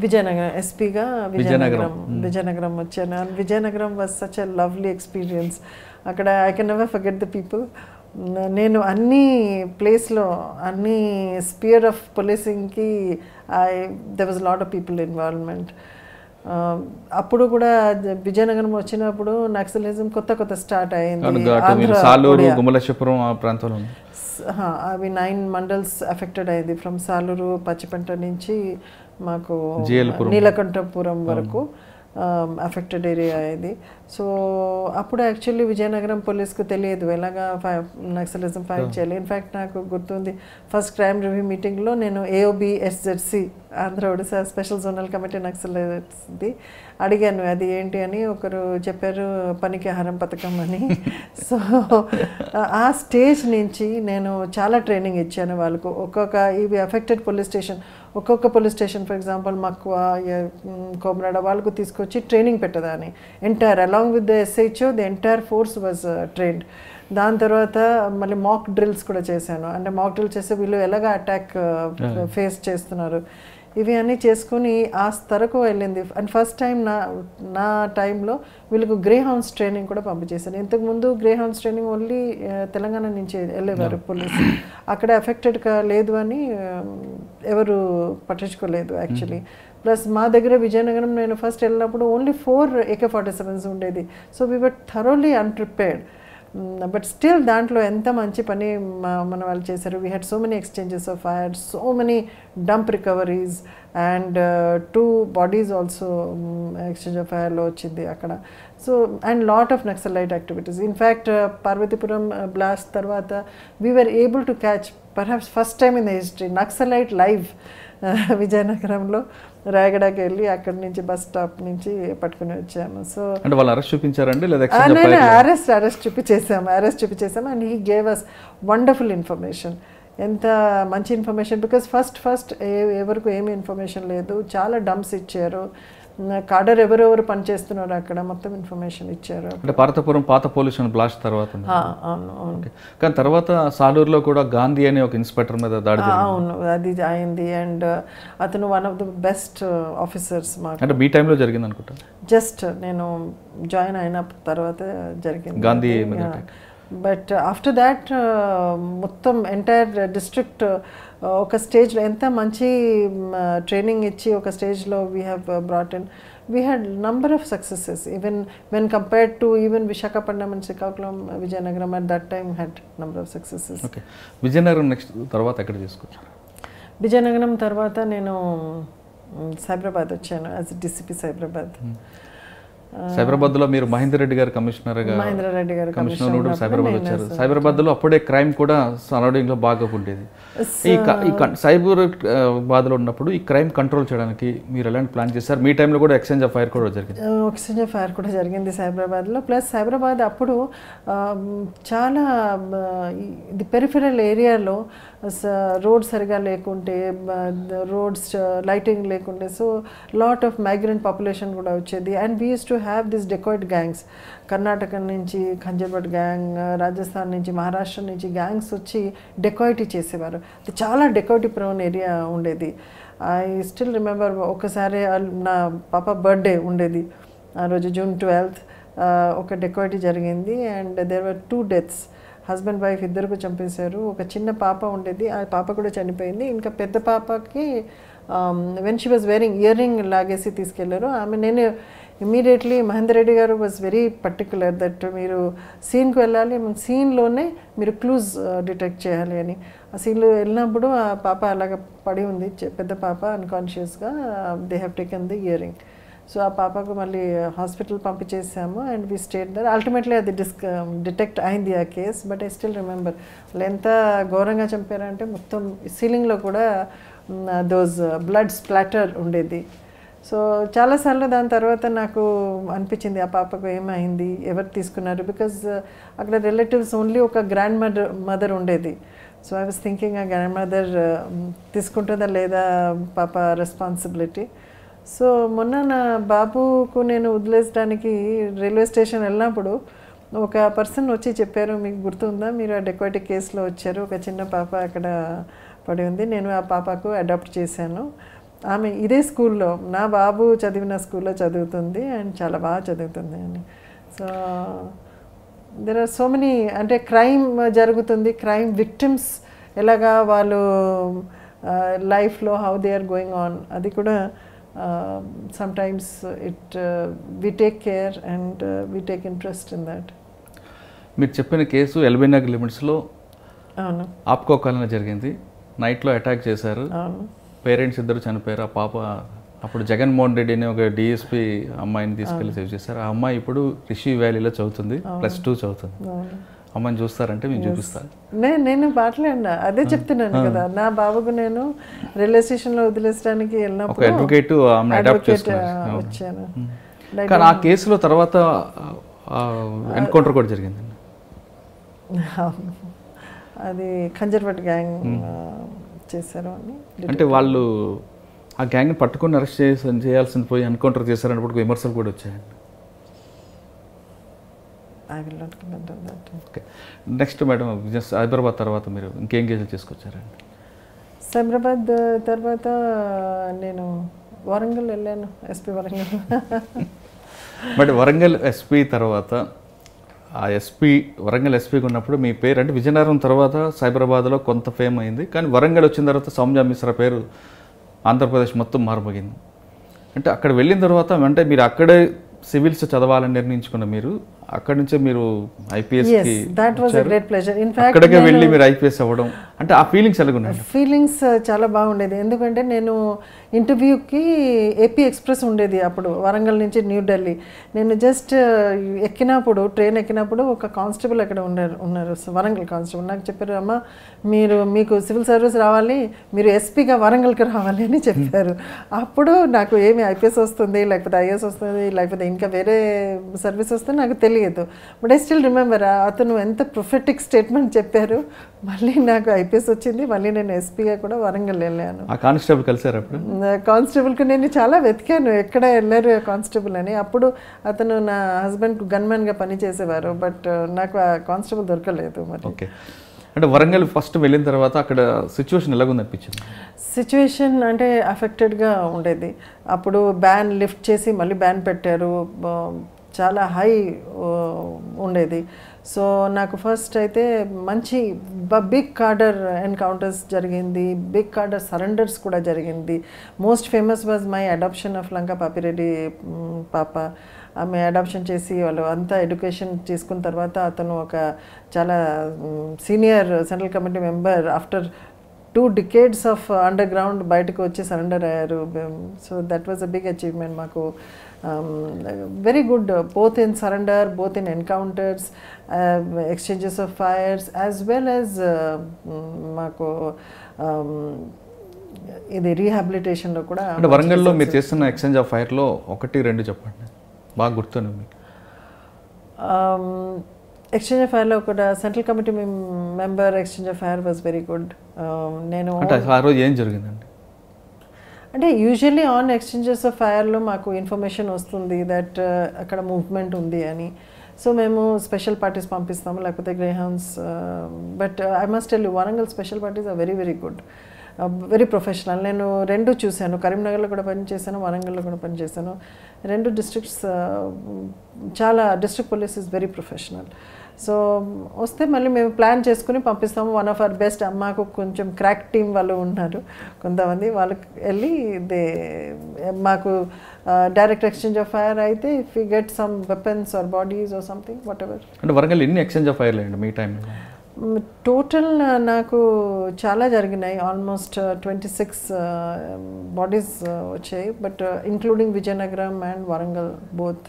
విజయనగరం ఎస్పీగా విజయనగరం. విజయనగరం. వచ్చాను. And Vizianagaram was such a lovely experience అక్కడ I can never forget the people నేను అన్ని ప్లేస్లో అన్ని sphere of పోలీసింగ్కి I there was lot of people involvement అప్పుడు కూడా విజయనగరం వచ్చినప్పుడు నక్సలిజం కొత్త కొత్త స్టార్ట్ అయింది. సాలూరు. గుమలేశ్వరం ఆ ప్రాంతంలో అవి నైన్ మండల్స్ అఫెక్టెడ్ అయింది. ఫ్రమ్ సాలూరు పచ్చిపెంట నుంచి మాకు. నీలకంఠపురం వరకు. అఫెక్టెడ్ ఏరియా ఇది. సో అప్పుడు యాక్చువల్లీ విజయనగరం పోలీస్కు తెలియదు. ఎలాగా ఫై నక్సలిజం ఫైట్ చేయాలి? ఇన్ఫ్యాక్ట్ నాకు గుర్తుంది. ఫస్ట్ క్రైమ్ రివ్యూ మీటింగ్లో నేను AOB SZC Andhra Odisha special zonal committee నక్సలైట్స్ది అడిగాను. అది ఏంటి అని ఒకరు చెప్పారు పనికి ఆహారం పథకం అని. సో ఆ స్టేజ్ నుంచి నేను చాలా ట్రైనింగ్ ఇచ్చాను వాళ్ళకు. ఒక్కొక్క ఇవి అఫెక్టెడ్ పోలీస్ స్టేషన్ ఒక్కొక్క police station for example Makkuva Komarada వాళ్ళకు తీసుకొచ్చి training పెట్టదాన్ని. Entire along with the SHO the entire force was trained దాని తర్వాత మళ్ళీ మాక్ డ్రిల్స్ కూడా చేశాను. అంటే మాక్ డ్రిల్ చేస్తే వీళ్ళు ఎలాగ అటాక్ ఫేస్ చేస్తున్నారు? ఇవి అన్నీ చేసుకుని ఆ స్తరకు వెళ్ళింది. అండ్ ఫస్ట్ టైం నా నా టైంలో వీళ్ళకు గ్రే హౌన్స్ ట్రైనింగ్ కూడా పంపించేశాను ఇంతకుముందు grey hounds training only Telangana నుంచి వెళ్ళేవారు పోలీసు అక్కడ ఎఫెక్టెడ్ లేదు అని ఎవరు పట్టించుకోలేదు యాక్చువల్లీ ప్లస్ మా దగ్గర విజయనగరం నేను ఫస్ట్ వెళ్ళినప్పుడు only four AK forty sevens ఉండేది. So we were thoroughly unprepared but still దాంట్లో ఎంత మంచి పని మన వాళ్ళు చేశారు we had so many exchanges of fire so many dump recoveries and two bodies also exchange of ఫైర్లో వచ్చింది అక్కడ. So and lot of naxalite activities in fact Parvathipuram blast తర్వాత we were able to catch perhaps first time in the history naxalite live విజయనగరంలో రాయగడకి వెళ్ళి అక్కడి నుంచి bus stop నుంచి పట్టుకుని వచ్చాము. సో అంటే వాళ్ళు అరెస్ట్ చూపించారండి fire? అరెస్ట్ అరెస్ట్ చూపించేసాము arrest చూపించేసాము and he gave us wonderful information ఎంత మంచి ఇన్ఫర్మేషన్ బికాస్ ఫస్ట్ ఫస్ట్ ఎవరికి ఏమి ఇన్ఫర్మేషన్ లేదు చాలా డమ్స్ ఇచ్చారు. కాడర్ ఎవరెవరు పనిచేస్తున్నారు అక్కడ మొత్తం ఇన్ఫర్మేషన్ ఇచ్చారు. అంటే పార్తపురం పాత పోలీస్ బ్లాస్ట్ తర్వాత. కానీ తర్వాత సాలూరులో కూడా గాంధీ అనే ఒక ఇన్స్పెక్టర్ మీద దాడి అవును అది అయింది. అండ్ అతను one of the best officers మాకు. అంటే మీ టైంలో జరిగింది అనుకుంటా? జస్ట్ నేను జాయిన్ అయిన తర్వాత జరిగింది. గాంధీ బట్ ఆఫ్టర్ దాట్ మొత్తం ఎంటైర్ డిస్ట్రిక్ట్ ఒక స్టేజ్లో ఎంత మంచి ట్రైనింగ్ ఇచ్చి ఒక స్టేజ్లో we have brought in we had number of successes even when compared to even Visakhapatnam and Srikakulam Vizianagaram at that time had number of successes okay Vizianagaram next తర్వాత ఎక్కడ తీసుకొచ్చారు? విజయనగరం తర్వాత నేను సైబరాబాద్ వచ్చాను. యాజ్ డిసిపి సైబరాబాద్ సైబరాబాద్లో మీరు మహేందర్ రెడ్డి గారు కమిషనర్ మహేంద్ర రెడ్డి గారు commissioner Cyberabad వచ్చారు. సైబరాబాద్లో అప్పుడే క్రైమ్ కూడా సరౌండింగ్లో బాగా ఉండేది. ఈ క- ఈ కన్- సైబర్ ఆ, బాధ లో ఉన్నప్పుడు ఈ క్రైమ్ కంట్రోల్ చేయడానికి మీరు ఎలాంటి ప్లాన్ చేశారు? మీ టైంలో కూడా ఎక్స్చేంజ్ ఆఫ్ ఫైర్ కూడా జరిగింది. ఆక్సిజన్ ఫైర్ కూడా జరిగింది సైబరాబాద్లో. ప్లస్ సైబరాబాద్ అప్పుడు చాలా ఇది పెరిఫెరల్ ఏరియాలో రోడ్ సరిగా లేకుంటే రోడ్స్ లైటింగ్ లేకుంటే so lot of migrant population కూడా వచ్చేది. And we use to have this dacoit gangs. Karnataka నుంచి ఖంజర్బట్ గ్యాంగ్ రాజస్థాన్ నుంచి మహారాష్ట్ర నుంచి గ్యాంగ్స్ వచ్చి డెకాయిటీ చేసేవారు. చాలా డెకాయిటీ ప్రోన్ ఏరియా ఉండేది. ఐ స్టిల్ రిమెంబర్ ఒకసారి నా పాప బర్త్డే ఉండేది. ఆ రోజు జూన్ ట్వెల్త్ ఒక డెకాయిటీ జరిగింది. And there were two deaths. Husband wife ఇద్దరు చంపేశారు. ఒక చిన్న పాప ఉండేది. ఆ పాప కూడా చనిపోయింది. ఇంకా పెద్ద పాపకి when she was wearing ear ring లాగేసి తీసుకెళ్ళారు. ఆమె నేను ఇమీడియట్లీ మహేందర్ రెడ్డి గారు వాజ్ వెరీ పర్టికులర్ దట్ మీరు సీన్కి వెళ్ళాలి. సీన్లోనే మీరు క్లూజ్ డిటెక్ట్ uh, చేయాలి అని. ఆ సీన్లో వెళ్ళినప్పుడు ఆ పాప అలాగ పడి ఉంది. పెద్ద పాప అన్కాన్షియస్గా they have taken the earring so ఆ పాపకు మళ్ళీ hospital పంపించేసాము and we stayed there. Ultimately అది డిస్క్ డిటెక్ట్ um, అయింది ఆ case but I still remember వాళ్ళు ఎంత ఘోరంగా చంపారంటే మొత్తం సీలింగ్లో కూడా దోస్ బ్లడ్ స్ప్లాటర్ ఉండేది. సో చాలాసార్లు దాని తర్వాత నాకు అనిపించింది ఆ పాపకు ఏమైంది ఎవరు తీసుకున్నారు? బికాజ్ uh, అక్కడ రిలేటివ్స్ ఓన్లీ ఒక గ్రాండ్ మదర్ మదర్ ఉండేది. సో ఐ వాస్ థింకింగ్ ఆ గ్రాండ్ మదర్ uh, తీసుకుంటుందా లేదా పాప రెస్పాన్సిబిలిటీ సో మొన్న నా బాబుకు నేను వదిలేసడానికి రైల్వే స్టేషన్ వెళ్ళినప్పుడు ఒక పర్సన్ వచ్చి చెప్పారు మీకు గుర్తుందా? మీరు ఆ డెకోటిక్ కేసులో వచ్చారు. ఒక చిన్న పాప అక్కడ పడి ఉంది. నేను ఆ పాపకు అడాప్ట్ చేశాను. ఆమె ఇదే స్కూల్లో నా బాబు చదివిన స్కూల్లో చదువుతుంది అండ్ చాలా బాగా చదువుతుంది అని. So there are so many అంటే క్రైమ్ జరుగుతుంది. క్రైమ్ విక్టిమ్స్ ఎలాగా వాళ్ళు లైఫ్లో how they are going on అది కూడా sometimes it we take care and we take interest in that మీరు చెప్పిన కేసు ఎల్బీ నగర్ లిమిట్స్లో అవును. ఆప్కో కాలనీ జరిగింది. నైట్లో అటాక్ చేశారు. పేరెంట్స్ ఇద్దరు చనిపోయారు. ఆ పాప అప్పుడు జగన్మోహన్ రెడ్డి అని ఒక డిఎస్పి అమ్మాయిని తీసుకెళ్ళి సేవ్ చేశారు. ఆ అమ్మాయి ఇప్పుడు రిషి వ్యాలీలో చదువుతుంది. ప్లస్ టూ చదువుతుంది. అవును అమ్మాయిని చూస్తారంటే మేము చూపిస్తాను నేను నేను మాట్లాడినా. అదే చెప్తున్నాను కదా. నా బాబుకు నేను రైల్వే స్టేషన్లో వదిలేసడానికి వెళ్ళినప్పుడు అడ్వకేట్. వచ్చాను. కానీ ఆ కేసులో తర్వాత ఎన్కౌంటర్ కూడా జరిగిందండి. అవును. అది ఖంజర్వట్ గ్యాంగ్ చేశారు అని అంటే వాళ్ళు ఆ గ్యాంగ్ని పట్టుకొని అరెస్ట్ చేసి చేయాల్సిన పోయి ఎన్కౌంటర్ చేశారన్నప్పుడు విమర్శలు కూడా వచ్చాయండి I will not comment on that okay. Next madam just Hyderabad తర్వాత మీరు ఇంకేం కేసులు చేసుకొచ్చారండి సైబరాబాద్ తర్వాత నేను వరంగల్ వెళ్ళాను SP Warangal. But Warangal SP తర్వాత ఆ ఎస్పీ వరంగల్ ఎస్పీగా ఉన్నప్పుడు మీ పేరు అంటే విజయనగరం తర్వాత సైబరాబాద్లో కొంత ఫేమ్ అయింది కానీ వరంగల్ వచ్చిన తర్వాత సౌమ్య మిశ్రా పేరు ఆంధ్రప్రదేశ్ మొత్తం మారుమోగింది అంటే అక్కడ వెళ్ళిన తర్వాత అంటే మీరు అక్కడే సివిల్స్ చదవాలని నిర్ణయించుకున్న మీరు అక్కడి నుంచే మీరు ఐపీఎస్కి yes that was great pleasure in fact అక్కడికే వెళ్ళి మీరు ఐపీఎస్ అవ్వడం అంటే ఆ ఫీలింగ్స్ ఎలాగున్నాయి ఫీలింగ్స్ చాలా బాగుండేది. ఎందుకంటే నేను ఇంటర్వ్యూకి ఏపీ ఎక్స్ప్రెస్ ఉండేది అప్పుడు వరంగల్ నుంచి న్యూఢిల్లీ నేను జస్ట్ uh, ఎక్కినప్పుడు ట్రైన్ ఎక్కినప్పుడు ఒక కానిస్టేబుల్ అక్కడ ఉన్నారు ఉన్నారు సో వరంగల్ కానిస్టేబుల్ నాకు చెప్పారు అమ్మ మీరు మీకు సివిల్ సర్వీస్ రావాలి మీరు ఎస్పీగా వరంగల్కి రావాలి అని చెప్పారు. అప్పుడు నాకు ఏమి ఐపీఎస్ వస్తుంది లేకపోతే ఐఏఎస్ వస్తుంది లేకపోతే ఇంకా వేరే సర్వీస్ వస్తుంది నాకు తెలియదు. బట్ ఐ స్టిల్ రిమెంబర్ అతను ఎంత ప్రొఫెటిక్ స్టేట్మెంట్ చెప్పారు. మళ్ళీ నాకు ఐపీఎస్ వచ్చింది మళ్ళీ నేను ఎస్పీగా కూడా వరంగల్ వెళ్ళాను. ఆ కానిస్టేబుల్ కలిసారు అప్పుడు? కానిస్టేబుల్కి నేను చాలా వెతికాను ఎక్కడ వెళ్ళారు కానిస్టేబుల్ అని. అప్పుడు అతను నా హస్బెండ్ గన్మెన్గా పనిచేసేవారు బట్ నాకు ఆ కానిస్టేబుల్ దొరకలేదు మరి. ఓకే. అంటే వరంగల్ ఫస్ట్ వెళ్ళిన తర్వాత అక్కడ సిచ్యువేషన్ ఎలాగుంది అనిపించింది? సిచ్యువేషన్ అంటే అఫెక్టెడ్గా ఉండేది. అప్పుడు బ్యాన్ లిఫ్ట్ చేసి మళ్ళీ బ్యాన్ పెట్టారు చాలా హై ఉండేది. సో నాకు ఫస్ట్ అయితే మంచి బిగ్ కార్డర్ ఎన్కౌంటర్స్ జరిగింది. బిగ్ కార్డర్ సరెండర్స్ కూడా జరిగింది. Most famous was my adoption of Lanka Papireddy పాప ఆమె అడాప్షన్ చేసి వాళ్ళు అంతా ఎడ్యుకేషన్ తీసుకున్న తర్వాత అతను ఒక చాలా senior central committee member after two decades of under ground బయటకు వచ్చి సరెండర్ అయ్యారు. So that was a big achievement మాకు. Very good both in surrender both in encounters exchanges of fires as well as మాకు um, ఇది రీహాబిలిటేషన్లో కూడా అంటే వరంగల్లో మీరు చేస్తున్న ఎక్స్చేంజ్ ఆఫ్ ఫైర్లో ఒకటి రెండు చెప్పండి. బాగా గుర్తుంది మీకు. ఎక్స్చేంజ్ ఆఫ్ ఫైర్లో కూడా central committee member exchange of fire was very good నేను ఆ రోజు ఏం జరిగిందండి? అంటే యూజువల్లీ ఆన్ ఎక్స్చేంజెస్ ఆఫ్ ఫైర్లో మాకు ఇన్ఫర్మేషన్ వస్తుంది దట్ uh, అక్కడ మూవ్మెంట్ ఉంది అని. సో మేము స్పెషల్ పార్టీస్ పంపిస్తాము లేకపోతే Greyhounds but I must tell you Warangal special parties are very very good very professional నేను రెండు చూశాను. కరీంనగర్లో కూడా పనిచేశాను వరంగల్లో కూడా పనిచేశాను రెండు డిస్ట్రిక్ట్స్ uh, చాలా district police is very professional so వస్తే మళ్ళీ మేము ప్లాన్ చేసుకుని పంపిస్తాము. వన్ ఆఫ్ అవర్ బెస్ట్ మాకు కొంచెం క్రాక్ టీం వాళ్ళు ఉన్నారు. కొంతమంది వాళ్ళకి వెళ్ళి దే మాకు డైరెక్ట్ ఎక్స్చేంజ్ ఆఫ్ ఫైర్ అయితే if you get some weapons or bodies or something whatever అంటే వరంగల్ ఎన్ని ఎక్స్చేంజ్ ఆఫ్ ఫైర్లు అండి మీ టైంలో టోటల్ నాకు చాలా జరిగినాయి. ఆల్మోస్ట్ ట్వంటీ సిక్స్ బాడీస్ వచ్చాయి. But including Vizianagaram and Warangal both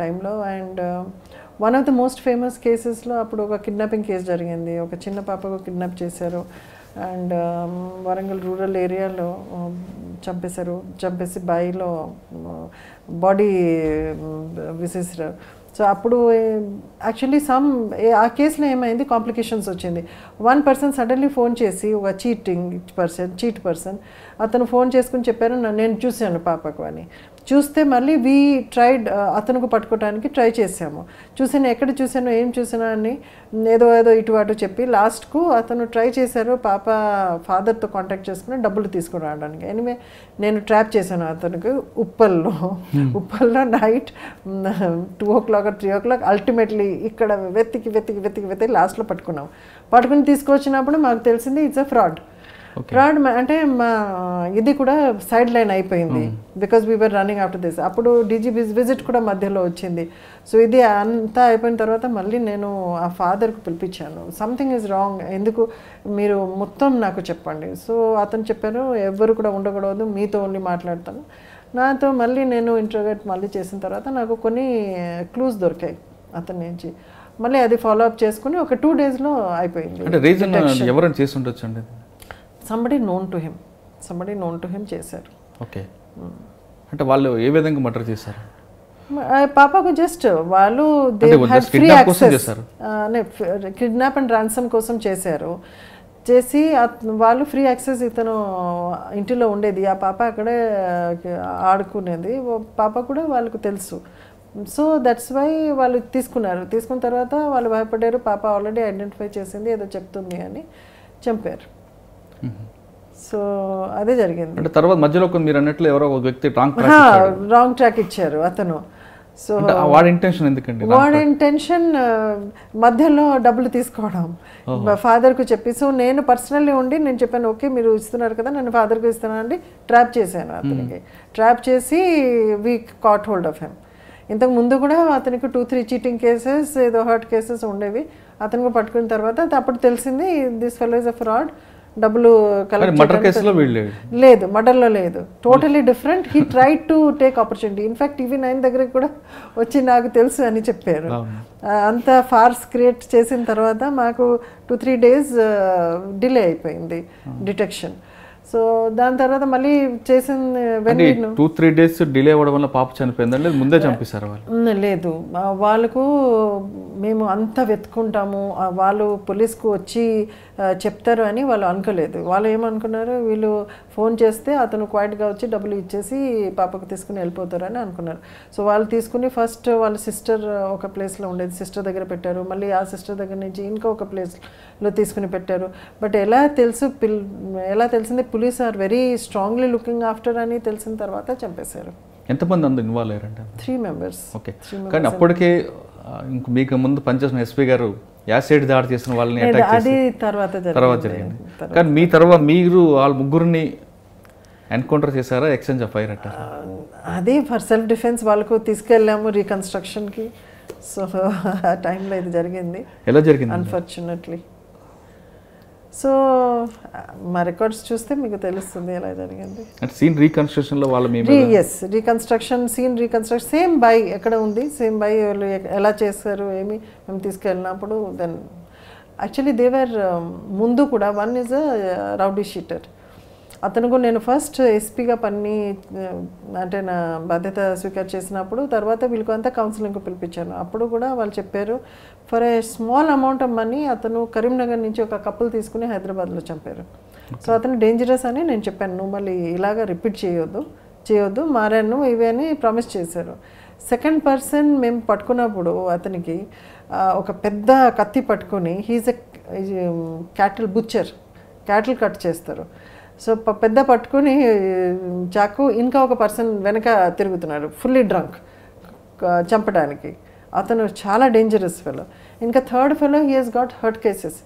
టైంలో and one of the most famous కేసెస్లో అప్పుడు ఒక కిడ్నాపింగ్ కేసు జరిగింది. ఒక చిన్న పాపకు కిడ్నాప్ చేశారు. అండ్ um, వరంగల్ రూరల్ ఏరియాలో um, చంపేశారు. చంపేసి బాయిలో బాడీ విసేసారు సో అప్పుడు యాక్చువల్లీ సమ్ ఆ కేసులో ఏమైంది? కాంప్లికేషన్స్ వచ్చింది. వన్ పర్సన్ సడన్లీ ఫోన్ చేసి ఒక చీటింగ్ పర్సన్ చీట్ పర్సన్ అతను ఫోన్ చేసుకుని చెప్పారు నేను చూశాను పాపకు అని. చూస్తే మళ్ళీ వీ ట్రైడ్ అతనికి పట్టుకోవడానికి ట్రై చేసాము చూసాను ఎక్కడ చూసాను ఏం చూసాను అని ఏదో ఏదో ఇటు అటు చెప్పి లాస్ట్కు అతను ట్రై చేశారు పాప ఫాదర్తో కాంటాక్ట్ చేసుకుని డబ్బులు తీసుకుని రావడానికి ఎనివే నేను ట్రాప్ చేశాను అతనికి ఉప్పల్లో. ఉప్పల్లో night two o'clock three o'clock ultimately ఇక్కడ వెతికి వెతికి వెతికి వెతికి లాస్ట్లో పట్టుకున్నాం. పట్టుకుని తీసుకొచ్చినప్పుడు మాకు తెలిసింది ఇట్స్ అ ఫ్రాడ్ ఫ్రాడ్ అంటే మా ఇది కూడా సైడ్ లైన్ అయిపోయింది. Because we're running after this అప్పుడు డీజీ విజిట్ కూడా మధ్యలో వచ్చింది. సో ఇది అంతా అయిపోయిన తర్వాత మళ్ళీ నేను ఆ ఫాదర్కి పిలిపించాను. సంథింగ్ ఈజ్ రాంగ్ ఎందుకు? మీరు మొత్తం నాకు చెప్పండి. సో అతను చెప్పారు ఎవరు కూడా ఉండకూడదు. మీతో ఓన్లీ మాట్లాడతాను. నాతో మళ్ళీ నేను ఇంటర్గేట్ మళ్ళీ చేసిన తర్వాత నాకు కొన్ని క్లూస్ దొరికాయి అతని నుంచి. మళ్ళీ అది ఫాలో అప్ చేసుకుని ఒక టూ డేస్లో అయిపోయింది అంటే రీజన్ ఎవరైనా చేసి ఉండొచ్చు అండి somebody known to him somebody known to him చేశారు. ఓకే అంటే వాళ్ళు ఏ విధంగా మర్డర్ చేశారు? పాపకు జస్ట్ వాళ్ళు they free access. Kidnap and ransom కోసం చేశారు. చేసి వాళ్ళు ఫ్రీ యాక్సెస్ ఇతను ఇంటిలో ఉండేది. ఆ పాప అక్కడే ఆడుకునేది. పాప కూడా వాళ్ళకు తెలుసు. సో దట్స్ వై వాళ్ళు తీసుకున్నారు. తీసుకున్న తర్వాత వాళ్ళు భయపడ్డారు. పాప ఆల్రెడీ ఐడెంటిఫై చేసింది ఏదో చెప్తుంది అని చంపారు. సో అదే జరిగింది. అంటే తర్వాత మధ్యలో కొన్ని మీరు అన్నట్లు ఎవరో ఒక వ్యక్తి రాంగ్ రాంగ్ ట్రాక్ ఇచ్చారు అతను. సో వాడి ఇంటెన్షన్ ఎందుకండి? వాడి ఇంటెన్షన్ మధ్యలో డబ్బులు తీసుకోవడం. ఫాదర్కు చెప్పి సో నేను పర్సనల్లీ ఉండి నేను చెప్పాను ఓకే మీరు ఇస్తున్నారు కదా నేను ఫాదర్కు ఇస్తున్నాను అండి ట్రాప్ చేశాను అతనికి. ట్రాప్ చేసి we caught hold of him ఇంతకు ముందు కూడా అతనికి టూ త్రీ చీటింగ్ కేసెస్ ఏదో హర్ట్ కేసెస్ ఉండేవి. అతనికి పట్టుకున్న తర్వాత అప్పుడు తెలిసింది this fellow is a fraud డబ్బులు మర్డర్ కేసులో లేదు మర్డర్లో లేదు. Totally different he try to take opportunity in fact TV nine దగ్గరికి కూడా వచ్చి నాకు తెలుసు అని చెప్పారు. అంత ఫార్స్ క్రియేట్ చేసిన తర్వాత మాకు టూ త్రీ డేస్ డిలే అయిపోయింది డిటెక్షన్ సో దాని తర్వాత మళ్ళీ చేసిన టూ త్రీ డేస్ డిలే అవ్వడం వల్ల పాప చనిపోయిందండి లేదా ముందే చంపేశారు వాళ్ళు? లేదు. వాళ్ళకు మేము అంతా వెతుకుంటాము వాళ్ళు పోలీస్కు వచ్చి చెప్తారు అని వాళ్ళు అనుకోలేదు. వాళ్ళు ఏమనుకున్నారు? వీళ్ళు ఫోన్ చేస్తే అతను క్వైట్గా వచ్చి డబ్బులు ఇచ్చేసి పాపకు తీసుకుని వెళ్ళిపోతారని అనుకున్నారు. సో వాళ్ళు తీసుకుని ఫస్ట్ వాళ్ళ సిస్టర్ ఒక ప్లేస్లో ఉండేది. సిస్టర్ దగ్గర పెట్టారు. మళ్ళీ ఆ సిస్టర్ దగ్గర నుంచి ఇంకా ఒక ప్లేస్లో తీసుకుని పెట్టారు. బట్ ఎలా తెలుసు పిల్ ఎలా తెలిసింది? Police are very strongly looking after అని తెలిసిన తర్వాత చంపేశారు. ఎంతమంది అందరు ఇన్వాల్వ్ అయ్యారంటే? త్రీ మెంబర్స్ ఓకే కానీ అప్పటికే ఇంక మీకు ముందు పనిచేసిన ఎస్పీ గారు యాసిడ్ దాడి చేసిన వాళ్ళని అది తర్వాత తర్వాత జరిగింది. కానీ మీ తర్వాత మీరు వాళ్ళ ముగ్గురిని ఎన్కౌంటర్ చేశారా ఎక్స్చేంజ్ ఆఫ్ ఫైర్ అంటారు ఆ, అది ఫర్ సెల్ఫ్ డిఫెన్స్ వాళ్ళకు తీసుకెళ్ళాము రీకన్స్ట్రక్షన్కి సో ఆ టైంలో ఇది జరిగింది. ఎలా జరిగింది అన్ఫార్చునేట్లీ సో మా రికార్డ్స్ చూస్తే మీకు తెలుస్తుంది ఎలా జరిగింది. అంటే సీన్ రీకన్స్ట్రక్షన్లో వాళ్ళ yes reconstruction scene reconstruction same by ఎక్కడ ఉంది సేమ్ బై వాళ్ళు ఎలా చేస్తారు ఏమి మేము తీసుకెళ్ళినప్పుడు దెన్ యాక్చువల్లీ దేవర్ ముందు కూడా one is a rowdy sheeter అతను కూడా నేను ఫస్ట్ ఎస్పీగా పని అంటే నా బాధ్యత స్వీకార్ చేసినప్పుడు తర్వాత వీళ్ళకి అంతా కౌన్సిలింగ్కి పిలిపించాను. అప్పుడు కూడా వాళ్ళు చెప్పారు for a small amount of money అతను కరీంనగర్ నుంచి ఒక కప్పులు తీసుకుని హైదరాబాద్లో చంపారు. సో అతను డేంజరస్ అని నేను చెప్పాను. నువ్వు మళ్ళీ ఇలాగా రిపీట్ చేయొద్దు. చేయొద్దు. మారాను. ఇవి అని ప్రామిస్ చేశారు. సెకండ్ పర్సన్ మేము పట్టుకున్నప్పుడు అతనికి ఒక పెద్ద కత్తి పట్టుకొని he's a cattle butcher cattle cut చేస్తారు. సో పెద్ద పట్టుకొని చాకు ఇంకా ఒక పర్సన్ వెనక తిరుగుతున్నాడు ఫుల్లీ డ్రంక్ చంపడానికి అతను చాలా డేంజరస్ ఫెలో ఇంకా third fellow he he's got hurt cases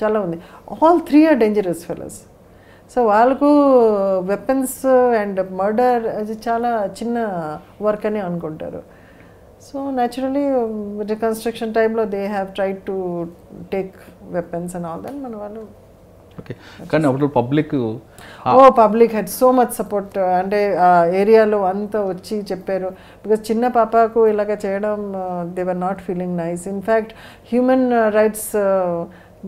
చాలా ఉంది. All three are dangerous fellows so వాళ్ళకు వెపన్స్ అండ్ మర్డర్ అది చాలా చిన్న వర్క్ అని అనుకుంటారు. సో న్యాచురలీ రికన్స్ట్రక్షన్ టైంలో they have try to take weapons and all దాన్ మన వాళ్ళు ఓకే. కానీ అప్పుడు public oh public had so much support అంటే ఆ ఏరియాలో అంతా వచ్చి చెప్పారు. బికాజ్ చిన్న పాపకు ఇలాగ చేయడం they were not feeling nice in fact human rights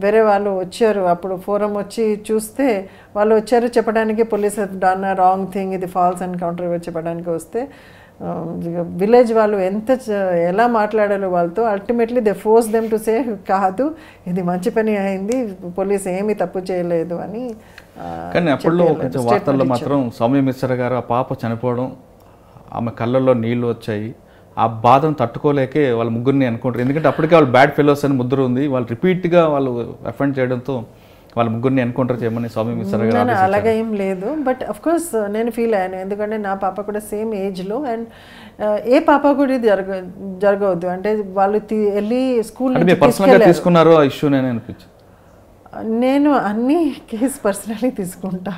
వేరే వాళ్ళు వచ్చారు. అప్పుడు ఫోరం వచ్చి చూస్తే వాళ్ళు వచ్చారు చెప్పడానికి పోలీస్ డన్ రాంగ్ థింగ్ ఇది ఫాల్స్ ఎన్కౌంటర్ చెప్పడానికి వస్తే. విలేజ్ వాళ్ళు ఎంత ఎలా మాట్లాడారు వాళ్ళతో ultimately they force them to say కాదు ఇది మంచి పని అయింది పోలీస్ ఏమీ తప్పు చేయలేదు అని కానీ అప్పట్లో. కొంచెం వార్తల్లో. మాత్రం సౌమ్య మిశ్ర గారు ఆ పాప చనిపోవడం ఆమె కళ్ళల్లో నీళ్ళు వచ్చాయి ఆ బాధను తట్టుకోలేకే వాళ్ళ ముగ్గురిని అనుకుంటారు ఎందుకంటే అప్పటికే వాళ్ళు బ్యాడ్ ఫెలోస్ అని ముద్ర ఉంది వాళ్ళు రిపీట్గా వాళ్ళు అఫెండ్ చేయడంతో వాళ్ళ ముగ్గురిని ఎన్కౌంటర్ చేయమని మిశ్ర గారు. అలాగే ఏం లేదు. బట్ అఫ్ కోర్స్ నేను ఫీల్ అయ్యాను. ఎందుకంటే నా పాప కూడా సేమ్ ఏజ్లో అండ్ ఏ పాప కూడా ఇది జరగ జరగవద్దు. అంటే వాళ్ళు వెళ్ళి స్కూల్ తీసుకున్నారో ఆ ఇష్యూ నేను అనిపించింది. నేను అన్ని కేస్ పర్సనలీ తీసుకుంటా.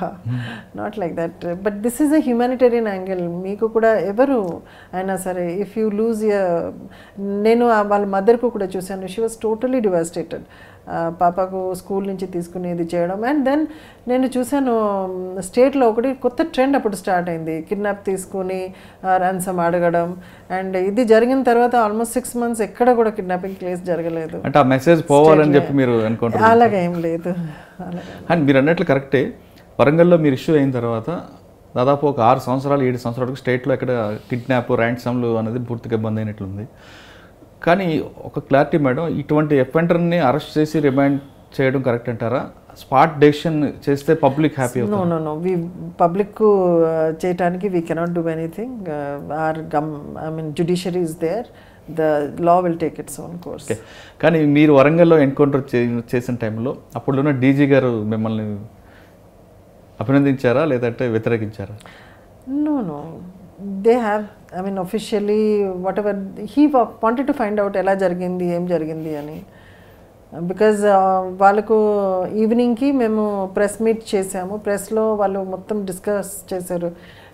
Not like that but this is a humanitarian angle మీకు కూడా ఎవరు అయినా సరే ఇఫ్ యూ లూజ్ నేను వాళ్ళ మదర్కు కూడా చూశాను. షీ వాజ్ టోటలీ డివాస్టేటెడ్ పాపకు స్కూల్ నుంచి తీసుకుని ఇది చేయడం. అండ్ దెన్ నేను చూశాను స్టేట్లో ఒకటి కొత్త ట్రెండ్ అప్పుడు స్టార్ట్ అయింది. కిడ్నాప్ తీసుకుని ర్యాన్సమ్ అడగడం. అండ్ ఇది జరిగిన తర్వాత ఆల్మోస్ట్ సిక్స్ మంత్స్ ఎక్కడ కూడా కిడ్నాపింగ్ కేసు జరగలేదు. అంటే ఆ మెసేజ్ పోవాలని చెప్పి మీరు ఎన్కౌంటర్ అలాగే ఏం లేదు. అండ్ మీరు అన్నట్లు కరెక్టే వరంగల్లో మీరు ఇష్యూ అయిన తర్వాత దాదాపు ఒక ఆరు సంవత్సరాలు ఏడు సంవత్సరాల వరకు స్టేట్లో ఎక్కడ కిడ్నాప్ ర్యాంక్సమ్లు అనేది పూర్తిగా బంద్ అయినట్లుంది. కానీ ఒక క్లారిటీ మేడం ఇటువంటి ఎఫెండర్ని అరెస్ట్ చేసి రిమైండ్ చేయడం కరెక్ట్ అంటారా? స్పాట్ డెసిషన్ చేస్తే public happy no no no we public చేయటానికి we cannot do anything or gum I mean judiciary is there the law will take its own course కానీ మీరు వరంగల్లో ఎన్కౌంటర్ చేసిన టైంలో అప్పుడున్న డీజీ గారు మిమ్మల్ని అభినందించారా? లేదంటే వ్యతిరేకించారా? No no they have I mean officially whatever he wanted to find out ఎలా జరిగింది ఏం జరిగింది అని. బికాజ్ వాళ్ళకు ఈవినింగ్కి మేము ప్రెస్ మీట్ చేసాము ప్రెస్లో వాళ్ళు మొత్తం డిస్కస్ చేశారు.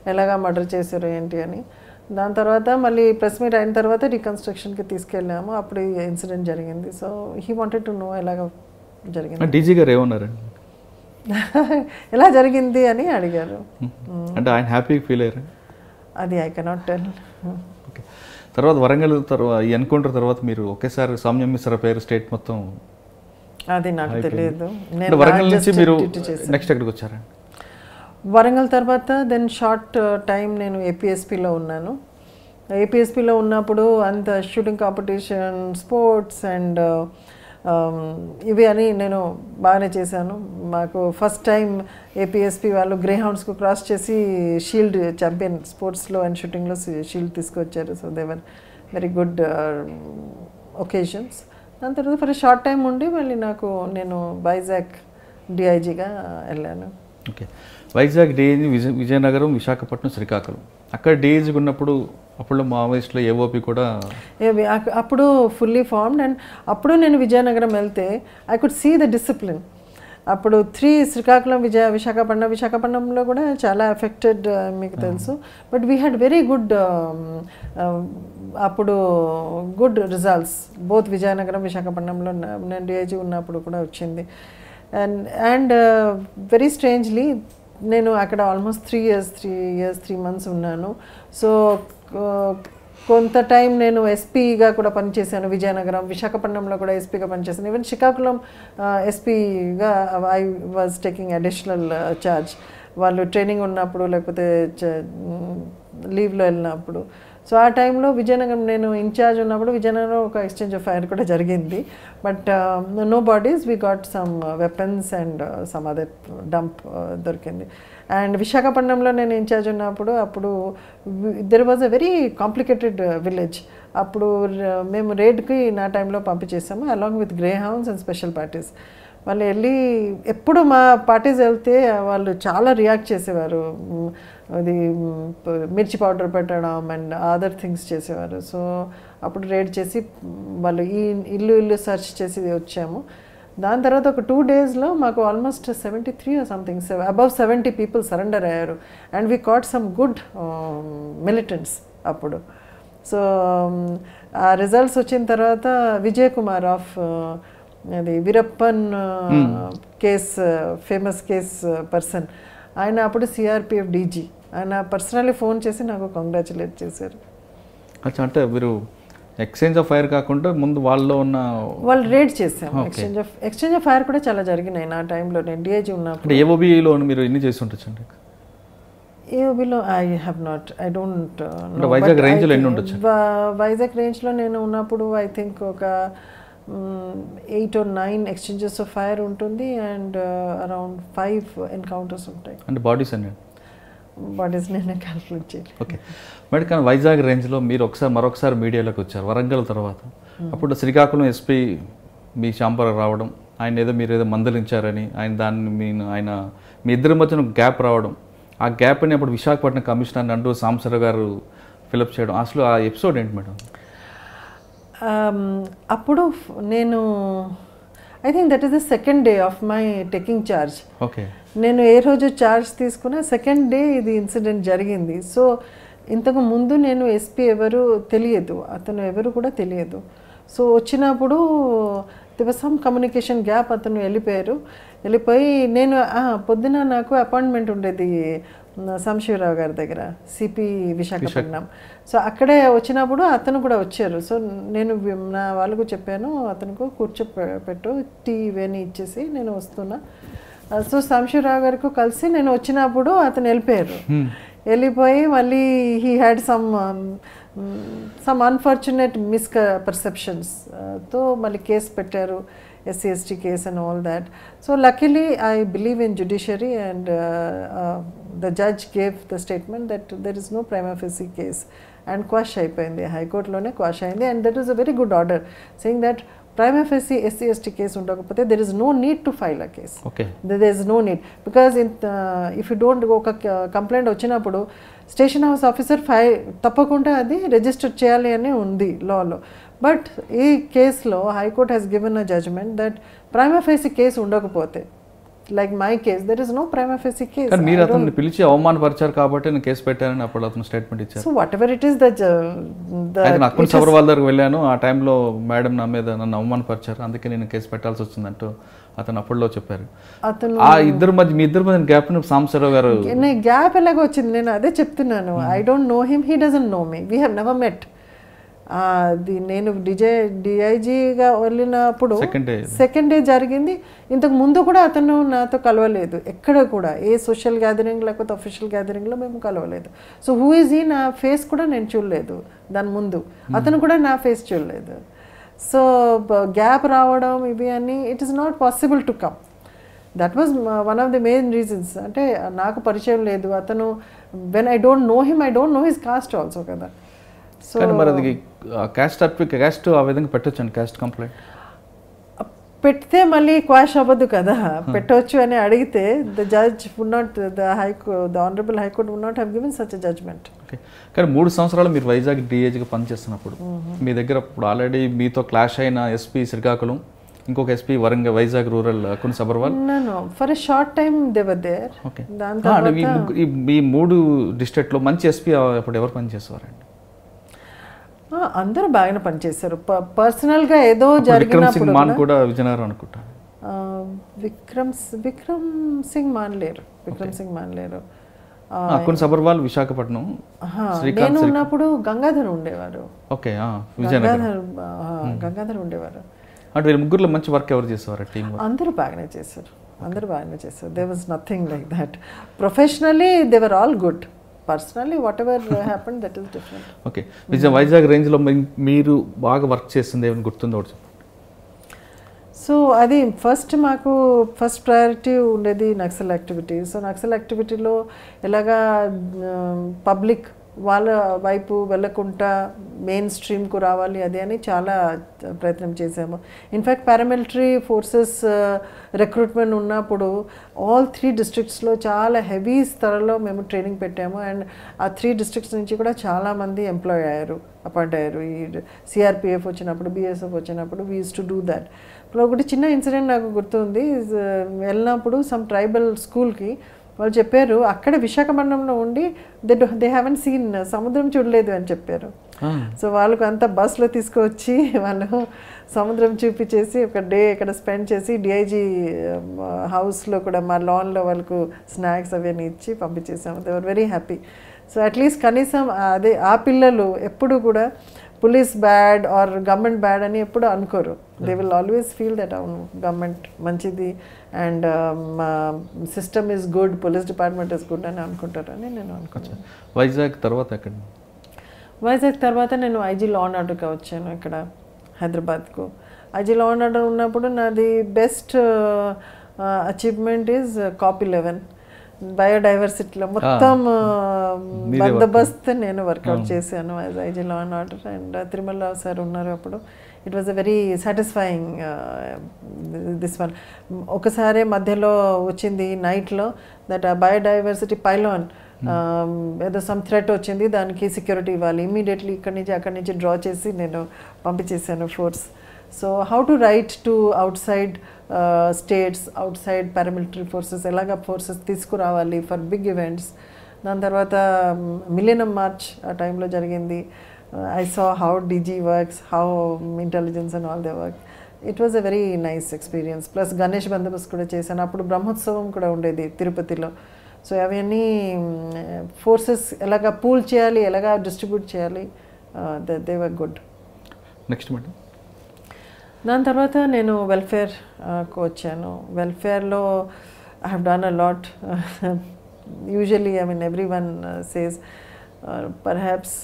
ఎలాగా మర్డర్ చేశారు ఏంటి అని. దాని తర్వాత మళ్ళీ ప్రెస్ మీట్ అయిన తర్వాత రికన్స్ట్రక్షన్కి తీసుకెళ్ళాము. అప్పుడు ఇన్సిడెంట్ జరిగింది. So he wanted to know ఎలాగ జరిగింది. డీజీ గారు ఏమన్నారండి? ఎలా జరిగింది అని అడిగారు. అంటే ఆయన హ్యాపీ ఫీల్ అయ్యారు? అది ఐ కెనాట్ టెల్ ఓకే తర్వాత వరంగల్ తర్వాత ఈ ఎన్కౌంటర్ తర్వాత మీరు ఒకేసారి సౌమ్య మిశ్ర పేరు స్టేట్ మొత్తం అది నాకు తెలియదు అంటే వరంగల్ నుంచి మీరు. నెక్స్ట్ ఎక్కడికి వచ్చారండి వరంగల్ తర్వాత దెన్ షార్ట్ టైం నేను ఏపీఎస్పిలో ఉన్నాను. ఏపీఎస్పిలో ఉన్నప్పుడు అంత shooting competition sports and Um, ఇవి అని నేను బాగానే చేశాను. మాకు ఫస్ట్ టైం ఏపీఎస్పీ వాళ్ళు గ్రే హౌండ్స్కు క్రాస్ చేసి షీల్డ్ ఛాంపియన్ స్పోర్ట్స్లో అండ్ షూటింగ్లో షీల్డ్ తీసుకొచ్చారు. So there were very good occasions దాని తర్వాత ఫర్ షార్ట్ టైం ఉండి మళ్ళీ నాకు నేను వైజాగ్ డిఐజీగా వెళ్ళాను. Okay Vizag DIG Vijaya Vizianagaram Visakhapatnam Srikakulam. అక్కడ డిఏజీగా ఉన్నప్పుడు అప్పుడు మావోయిస్టులో ఏఓపి కూడా అప్పుడు ఫుల్లీ ఫార్మ్డ్ అండ్ అప్పుడు నేను విజయనగరం వెళ్తే I could see the discipline అప్పుడు త్రీ శ్రీకాకుళం విజయ విశాఖపట్నం విశాఖపట్నంలో కూడా చాలా ఎఫెక్టెడ్ మీకు తెలుసు. But we had very good అప్పుడు గుడ్ రిజల్ట్స్ బోత్ విజయనగరం విశాఖపట్నంలో నేను డిఐజీ ఉన్నప్పుడు కూడా వచ్చింది. అండ్ అండ్ వెరీ స్ట్రేంజ్లీ నేను అక్కడ almost three years three years three months ఉన్నాను. సో కొంత టైం నేను ఎస్పీగా కూడా పనిచేశాను విజయనగరం విశాఖపట్నంలో కూడా ఎస్పీగా పనిచేశాను. ఈవెన్ శ్రీకాకుళం ఎస్పీగా I was taking additional charge వాళ్ళు ట్రైనింగ్ ఉన్నప్పుడు లేకపోతే లీవ్లో వెళ్ళినప్పుడు. సో ఆ టైంలో విజయనగరం నేను ఇన్ఛార్జ్ ఉన్నప్పుడు విజయనగరం ఒక ఎక్స్చేంజ్ ఆఫ్ ఫైర్ కూడా జరిగింది. But no bodies we got some weapons and some other dump దొరికింది. అండ్ విశాఖపట్నంలో నేను ఇన్ఛార్జ్ ఉన్నప్పుడు అప్పుడు there was a very complicated village అప్పుడు uh, మేము రేడ్కి నా టైంలో పంపించేసాము along with greyhounds and special parties వాళ్ళు వెళ్ళి ఎప్పుడు మా పార్టీస్ వెళ్తే వాళ్ళు చాలా రియాక్ట్ చేసేవారు. అది మిర్చి పౌడర్ పెట్టడం అండ్ అదర్ థింగ్స్ చేసేవారు. సో అప్పుడు రేడ్ చేసి వాళ్ళు ఈ ఇల్లు ఇల్లు సెర్చ్ చేసి వచ్చాము. దాని తర్వాత ఒక టూ డేస్లో మాకు almost seventy three something above seventy people surrender అయ్యారు. And we caught some good militants అప్పుడు. సో ఆ రిజల్ట్స్ వచ్చిన తర్వాత విజయ్ కుమార్ ఆఫ్ అది Veerappan case famous case person. ఆయన అప్పుడు సిఆర్పిఎఫ్ డీజీ ఆయన పర్సనల్లీ ఫోన్ చేసి నాకు కంగ్రాచులేట్ చేశారు. అచ్చా అంటే మీరు ఎక్స్చేంజ్ ఆఫ్ ఫైర్ కాకుండా ముందు వాళ్ళలో ఉన్న వాళ్ళు రేడ్ చేసాం. Exchange of exchange of fire కూడా చాలా జరిగినాయి నా టైంలో నేను డిఐజీ ఉన్నప్పుడు. ఏఓబిలో మీరు ఎన్ని చేసి ఉండొచ్చండి ఏఓబిలో I have not I don't Vizag range లో ఎన్ని ఉండొచ్చు? వైజాగ్ రేంజ్లో నేను ఉన్నప్పుడు ఐ థింక్ ఒక eight or nine exchanges of fire ఉంటుంది అండ్ అరౌండ్ ఫైవ్ ఎన్కౌంటర్స్ ఉంటాయి. అంటే బాడీస్ అన్ని? బాడీస్ నేను క్యాల్కులేట్ చేయలేదు. ఓకే మేడం కానీ వైజాగ్ రేంజ్లో మీరు ఒకసారి మరొకసారి మీడియాలోకి వచ్చారు వరంగల్ తర్వాత. అప్పుడు శ్రీకాకుళం ఎస్పీ మీ శాంపర్ రావడం ఆయన ఏదో మీరు ఏదో మందలించారని ఆయన దాన్ని మీ ఆయన మీ ఇద్దరి మధ్యన గ్యాప్ రావడం. ఆ గ్యాప్ని అప్పుడు విశాఖపట్నం కమిషనర్ నండు సాంబశివరావు గారు ఫిలప్ చేయడం. అసలు ఆ ఎపిసోడ్ ఏంటి మేడం? Um, అప్పుడు నేను I think that is the second day of my taking charge okay నేను ఏ రోజు చార్జ్ తీసుకున్నా సెకండ్ డే ఇది ఇన్సిడెంట్ జరిగింది. సో ఇంతకు ముందు నేను ఎస్పీ ఎవరు తెలియదు. అతను ఎవరు కూడా తెలియదు. సో వచ్చినప్పుడు దివర్ సమ్ కమ్యూనికేషన్ గ్యాప్ అతను వెళ్ళిపోయారు. వెళ్ళిపోయి నేను పొద్దున నాకు అపాయింట్మెంట్ ఉండేది. సంశీవరావు గారి దగ్గర సిపి విశాఖపట్నం సో అక్కడే వచ్చినప్పుడు అతను కూడా వచ్చారు. సో నేను నా వాళ్ళకు చెప్పాను అతనికి కూర్చోపెట్టు టీ ఇవన్నీ ఇచ్చేసి నేను వస్తున్నా. సో సంశీవరావు గారికి కలిసి నేను వచ్చినప్పుడు అతను వెళ్ళిపోయారు. వెళ్ళిపోయి మళ్ళీ he had some some unfortunate miss పర్సెప్షన్స్తో మళ్ళీ కేసు పెట్టారు. SCST case and all that. So luckily I believe in judiciary and uh, uh, the judge gave the statement that there is no prima facie case and quash in the High Court lone quash and that was a very good order saying that prima facie SC ST case ఉండకపోతే there is no need to file a case okay there is no need because in if you don't ఒక complaint వచ్చినప్పుడు station house officer ఫై తప్పకుండా అది register చేయాలి అని ఉంది లాలో but ఈ కేసులో high court has given a judgment that prima facie case ఉండకపోతే like my case there is no prima facie case కానీ మీరు అతన్ని పిలిచి అవమానపరిచారు కాబట్టి నేను కేసు పెట్టానని అప్పుడు అతను స్టేట్మెంట్ ఇచ్చారు. So whatever it is the అయితే అక్కున్ సబర్వాల్ దగ్గరకు వెళ్ళాను. ఆ టైంలో మేడం నా మీద నన్ను అవమానపరిచారు. అందుకే నేను కేసు పెట్టాల్సి వచ్చిందంటూ అతను అప్పుడులో చెప్పారు. అతను ఆ ఇద్దరు మధ్య మీ ఇద్దరి మధ్య గ్యాప్ని సాంబశివరావు గారు గ్యాప్ ఎలాగో వచ్చింది? నేను అదే చెప్తున్నాను. I don't know him he doesn't know me we have never met నేను డిజే డిఐజీగా వెళ్ళినప్పుడు. సెకండ్ డే జరిగింది. ఇంతకు ముందు కూడా అతను నాతో కలవలేదు. ఎక్కడ కూడా. ఏ సోషల్ గ్యాదరింగ్ లేకపోతే అఫీషియల్ గ్యాదరింగ్లో మేము కలవలేదు. సో హూ ఈజ్ ఈ నా ఫేస్ కూడా నేను చూడలేదు. దాని ముందు. అతను కూడా నా ఫేస్ చూడలేదు. సో గ్యాప్ రావడం ఇవి అన్ని it is not possible to come that was one of the main reasons అంటే నాకు పరిచయం లేదు. అతను when I don't know him I don't know his caste also కదా. సో మరి క్యాస్ట్ క్యాస్ట్ ఆ విధంగా పెట్టొచ్చండి క్యాస్ట్ కంప్లైంట్ పెడితే మళ్ళీ క్వాష్ అవ్వదు కదా. పెట్టవచ్చు అని అడిగితే the judge would not the హైకో the honourable high court would not have given such judgment okay కానీ మూడు సంవత్సరాలు మీరు వైజాగ్ డిఏజీగా పనిచేస్తున్నప్పుడు మీ దగ్గర ఇప్పుడు ఆల్రెడీ మీతో క్లాష్ అయిన ఎస్పీ శ్రీకాకుళం ఇంకొక SP Warangal Vizag rural Akun Sabharwal no for a short time they were there okay ఈ మూడు డిస్ట్రిక్ట్లో మంచి ఎస్పీ అప్పుడు ఎవరు పనిచేసేవారండి అందరూ బాగానే పనిచేశారు. పర్సనల్గా ఏదో జరిగినప్పుడు మాన్ కూడా విజయనగరం అనుకుంటా. విక్రమ్ విక్రమ్ సింగ్ మాన్లేరు విక్రమ్ సింగ్ మాన్లేరు అకున్ సబర్వాల్ విశాఖపట్నం నేను ఉన్నప్పుడు గంగాధర్ ఉండేవారు. ఓకే గంగాధర్ గంగాధర్ ఉండేవారు. అంటే వీళ్ళ ముగ్గురులో మంచి వర్క్ ఎవరు చేసేవారు టీం అందరూ బాగానే చేశారు. అందరూ బాగానే చేశారు. They was nothing like that professionally they were all good personally whatever happen that is different okay Vijay Vizag రేంజ్లో మీరు బాగా వర్క్ చేస్తుంది ఏమైనా గుర్తుందో ఒకటి. సో అది ఫస్ట్ మాకు ఫస్ట్ ప్రయారిటీ ఉండేది నక్సల్ యాక్టివిటీ సో నక్సల్ యాక్టివిటీలో ఎలాగా పబ్లిక్ వాళ్ళ వైపు వెళ్ళకుండా మెయిన్ స్ట్రీమ్కు రావాలి అది అని చాలా ప్రయత్నం చేశాము. In fact paramilitary forces recruitment ఉన్నప్పుడు ఆల్ త్రీ డిస్ట్రిక్ట్స్లో చాలా హెవీ స్థలంలో మేము ట్రైనింగ్ పెట్టాము. అండ్ ఆ త్రీ డిస్ట్రిక్ట్స్ నుంచి కూడా చాలామంది ఎంప్లాయ్ అయ్యారు అపాయింట్ అయ్యారు. ఈ సిఆర్పిఎఫ్ వచ్చినప్పుడు బిఎస్ఎఫ్ వచ్చినప్పుడు we use to do that ఇప్పుడు ఒకటి చిన్న ఇన్సిడెంట్ నాకు గుర్తుంది. Uh, వెళ్ళినప్పుడు సమ్ ట్రైబల్ స్కూల్కి వాళ్ళు చెప్పారు అక్కడ విశాఖపట్నంలో ఉండి దే దే హ్యావెన్ సీన్ సముద్రం చూడలేదు అని చెప్పారు. సో వాళ్ళకు అంతా బస్లో తీసుకువచ్చి వాళ్ళు సముద్రం చూపించేసి ఒక డే ఇక్కడ స్పెండ్ చేసి డిఐజీ హౌస్లో కూడా మా లాన్లో వాళ్ళకు స్నాక్స్ అవన్నీ ఇచ్చి పంపించేసాము they are very happy so at least కనీసం అదే ఆ పిల్లలు ఎప్పుడు కూడా police bad or government bad అని ఎప్పుడు అనుకోరు. They will always feel that అవును గవర్నమెంట్ మంచిది అండ్ మా system is good police department is good అని అనుకుంటారు అని నేను అనుకుంటాను వైజాగ్ తర్వాత ఎక్కడ? వైజాగ్ తర్వాత నేను ఐజీ లా అండ్ ఆర్డర్గా వచ్చాను ఇక్కడ హైదరాబాద్కు. ఐజీ లా అండ్ ఆర్డర్ ఉన్నప్పుడు నాది best achievement is COP eleven బయోడైవర్సిటీలో మొత్తం మీదే బందోబస్త్ నేను వర్కౌట్ చేశాను IG law and order and Tirumala sir ఉన్నారు అప్పుడు. It was a very satisfying this one ఒకసారి మధ్యలో వచ్చింది నైట్లో దట్ బయోడైవర్సిటీ పైలాన్ ఏదో సమ్ థ్రెట్ వచ్చింది. దానికి సెక్యూరిటీ ఇవ్వాలి. ఇమీడియట్లీ ఇక్కడి నుంచి అక్కడి నుంచి డ్రా చేసి నేను పంపించేసాను force so how to right to outside states outside paramilitary forces ఎలాగ ఫోర్సెస్ తీసుకురావాలి ఫర్ బిగ్ ఈవెంట్స్ దాని తర్వాత మిలియనం మార్చ్ ఆ టైంలో జరిగింది. I saw how DG works how intelligence and all the work it was a very nice experience plus Ganesh బందోబస్తు కూడా చేశాను అప్పుడు బ్రహ్మోత్సవం కూడా ఉండేది తిరుపతిలో సో అవన్నీ ఫోర్సెస్ ఎలాగ పూల్ చేయాలి ఎలాగ డిస్ట్రిబ్యూట్ చేయాలి they were good next madam దాని తర్వాత నేను వెల్ఫేర్ వచ్చాను వెల్ఫేర్లో I have done a lot usually I mean everyone says perhaps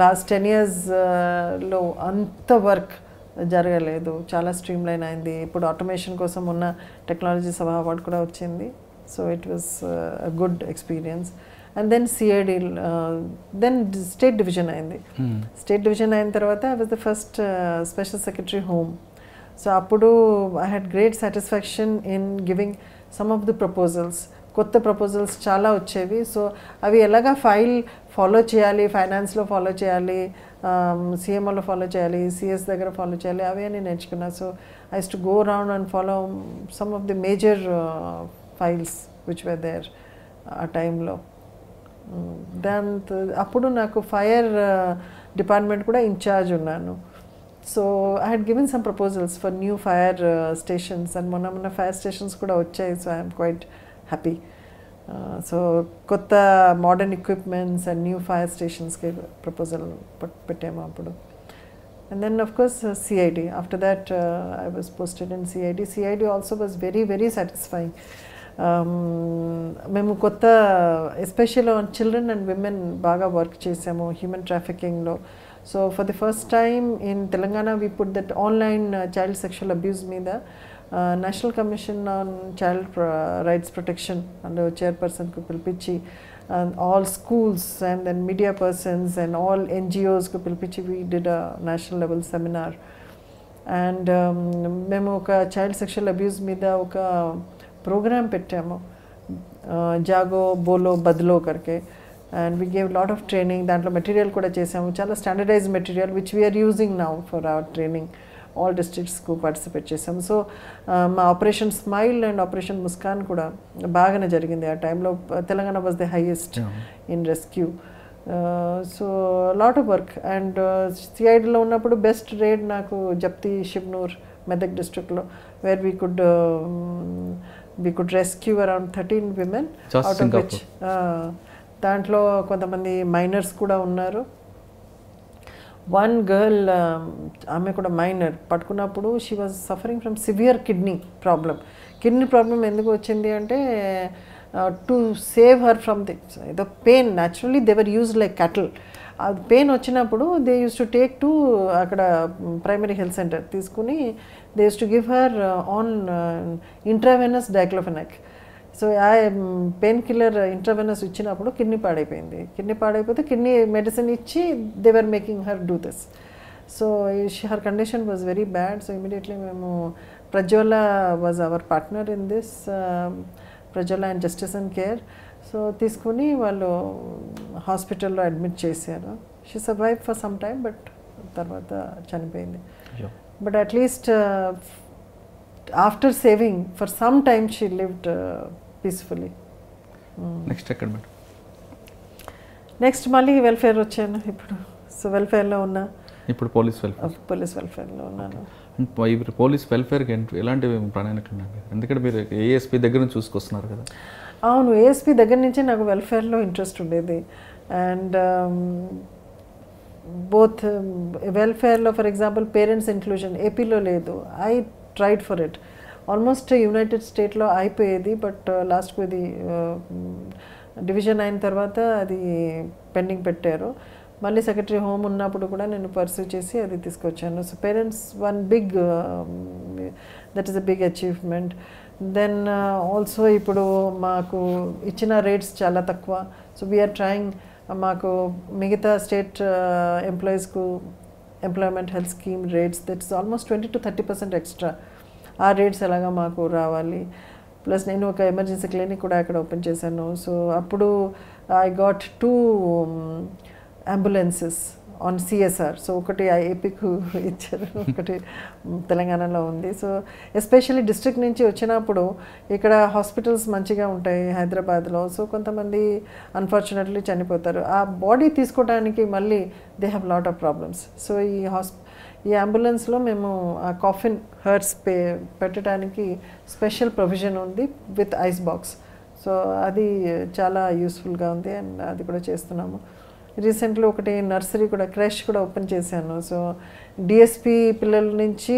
last ten ఇయర్స్లో అంత వర్క్ జరగలేదు. చాలా స్ట్రీమ్ లైన్ అయింది. ఇప్పుడు ఆటోమేషన్ కోసం ఉన్న టెక్నాలజీ సభ అవార్డు కూడా వచ్చింది. So it was good experience and then CID then state division అయింది. స్టేట్ డివిజన్ అయిన తర్వాత I was the first special secretary home so అప్పుడు I had great satisfaction in giving some of the proposals కొత్త proposals చాలా వచ్చేవి. So అవి ఎలాగా file follow చేయాలి ఫైనాన్స్లో ఫాలో చేయాలి సిఎంఓలో ఫాలో చేయాలి సిఎస్ దగ్గర ఫాలో చేయాలి అవే నేను నేర్చుకున్నా. So I to go round and follow some of the major files which were there ఆ టైంలో దాని అప్పుడు నాకు ఫైర్ డిపార్ట్మెంట్ కూడా ఇన్ఛార్జ్ ఉన్నాను. So I had given some proposals for new fire stations and మొన్న మొన్న ఫైర్ స్టేషన్స్ కూడా వచ్చాయి. So I'm quite happy so కొత్త modern equipments and new fire స్టేషన్స్కి proposal పెట్టాము అప్పుడు. And then of course CID after that I was posted in CID CID also was very very satisfying మేము కొత్త special on children and women బాగా work చేసాము human ట్రాఫికింగ్లో so for the first time in Telangana we put that online child sexual abuse మీద national commission on child rights protection and చైర్పర్సన్కు పిలిపించి all schools and then media persons and all ఎన్జిఓస్కు పిలిపించి we did a national level seminar and మేము ఒక child sexual abuse మీద ఒక programme పెట్టాము. Jago Bolo Badlo కరికే. And we gave lot of training దాంట్లో material కూడా చేసాము. చాలా standardize material which we are using now for our training all డిస్ట్రిక్ట్స్కు participate చేసాము సో మా operation smile and operation Muskaan కూడా బాగానే జరిగింది. ఆ టైంలో Telangana was the highest in rescue so lot of work and సిఐడిలో ఉన్నప్పుడు బెస్ట్ రేడ్ నాకు జప్తి షిబ్నూర్ మెదక్ డిస్ట్రిక్ట్లో where we could we could rescue around thirteen women out of which దాంట్లో కొంతమంది మైనర్స్ కూడా ఉన్నారు. వన్ గర్ల్ ఆమె కూడా మైనర్ పట్టుకున్నప్పుడు she was suffering from severe kidney problem kidney problem ఎందుకు వచ్చింది అంటే to save her from the ఏదో pain naturally they were use like cattle అది పెయిన్ వచ్చినప్పుడు they use to take to అక్కడ ప్రైమరీ హెల్త్ సెంటర్ తీసుకుని they use to give her on intravenous diclofenac so ఆ pain killer intravenous ఇచ్చినప్పుడు kidney పాడైపోయింది. Kidney పాడైపోతే kidney medicine ఇచ్చి they were making her do this so her condition was very bad so immediately మేము Prajwala was our partner in this Prajwala and justice and care so తీసుకుని వాళ్ళు హాస్పిటల్లో admit చేశారు. She survive for some time but తర్వాత చనిపోయింది. But at least after saving for some time she lived peacefully next ఎక్కడ madam next మళ్ళీ welfare వచ్చాను ఇప్పుడు. సో వెల్ఫేర్లో ఉన్నా ఇప్పుడు పోలీస్ వెల్ఫేర్ పోలీస్ వెల్ఫేర్లో ఉన్నాను. ఇప్పుడు పోలీస్ వెల్ఫేర్కి ఎలాంటి ప్రణాళికలు ఉన్నాయి? ఎందుకంటే మీరు ఏఎస్పీ దగ్గర నుంచి చూసుకొస్తున్నారు కదా. అవును ఏఎస్పీ దగ్గర నుంచే నాకు వెల్ఫేర్లో ఇంట్రెస్ట్ ఉండేది. అండ్ బోత్ వెల్ఫేర్లో ఫర్ ఎగ్జాంపుల్ పేరెంట్స్ ఇంక్లూజన్ ఏపీలో లేదు. I tried for it almost united స్టేట్లో అయిపోయేది బట్ uh, లాస్ట్కు ఇది uh, డివిజన్ అయిన తర్వాత అది పెండింగ్ పెట్టారు. మళ్ళీ సెక్రటరీ హోమ్ ఉన్నప్పుడు కూడా నేను పర్సూ చేసి అది తీసుకొచ్చాను. So parents one big that is a big achievement then also ఇప్పుడు మాకు ఇచ్చిన రేట్స్ చాలా తక్కువ. సో వీఆర్ ట్రయింగ్ మాకు మిగతా state ఎంప్లాయీస్కు employment health scheme rates that's almost twenty to thirty percent extra ఆ రేట్స్ ఎలాగా మాకు రావాలి. ప్లస్ నేను ఒక ఎమర్జెన్సీ క్లినిక్ కూడా అక్కడ ఓపెన్ చేశాను. సో అప్పుడు I got two ambulances on CSR so ఒకటి ఏపీకు ఇచ్చారు. ఒకటి తెలంగాణలో ఉంది. సో ఎస్పెషల్లీ డిస్ట్రిక్ట్ నుంచి వచ్చినప్పుడు ఇక్కడ హాస్పిటల్స్ మంచిగా ఉంటాయి హైదరాబాద్లో. సో కొంతమంది అన్ఫార్చునేట్లీ చనిపోతారు. ఆ బాడీ తీసుకోవడానికి మళ్ళీ they have lot of problems. So ఈ హాస్ప ఈ అంబులెన్స్లో మేము ఆ కాఫిన్ హర్ట్స్ పే పెట్టడానికి స్పెషల్ ప్రొవిజన్ ఉంది విత్ ఐస్ బాక్స్ సో అది చాలా యూస్ఫుల్గా ఉంది అండ్ అది కూడా చేస్తున్నాము. రీసెంట్లీ ఒకటి నర్సరీ కూడా క్రష్ కూడా ఓపెన్ చేశాను. సో డిఎస్పి పిల్లల నుంచి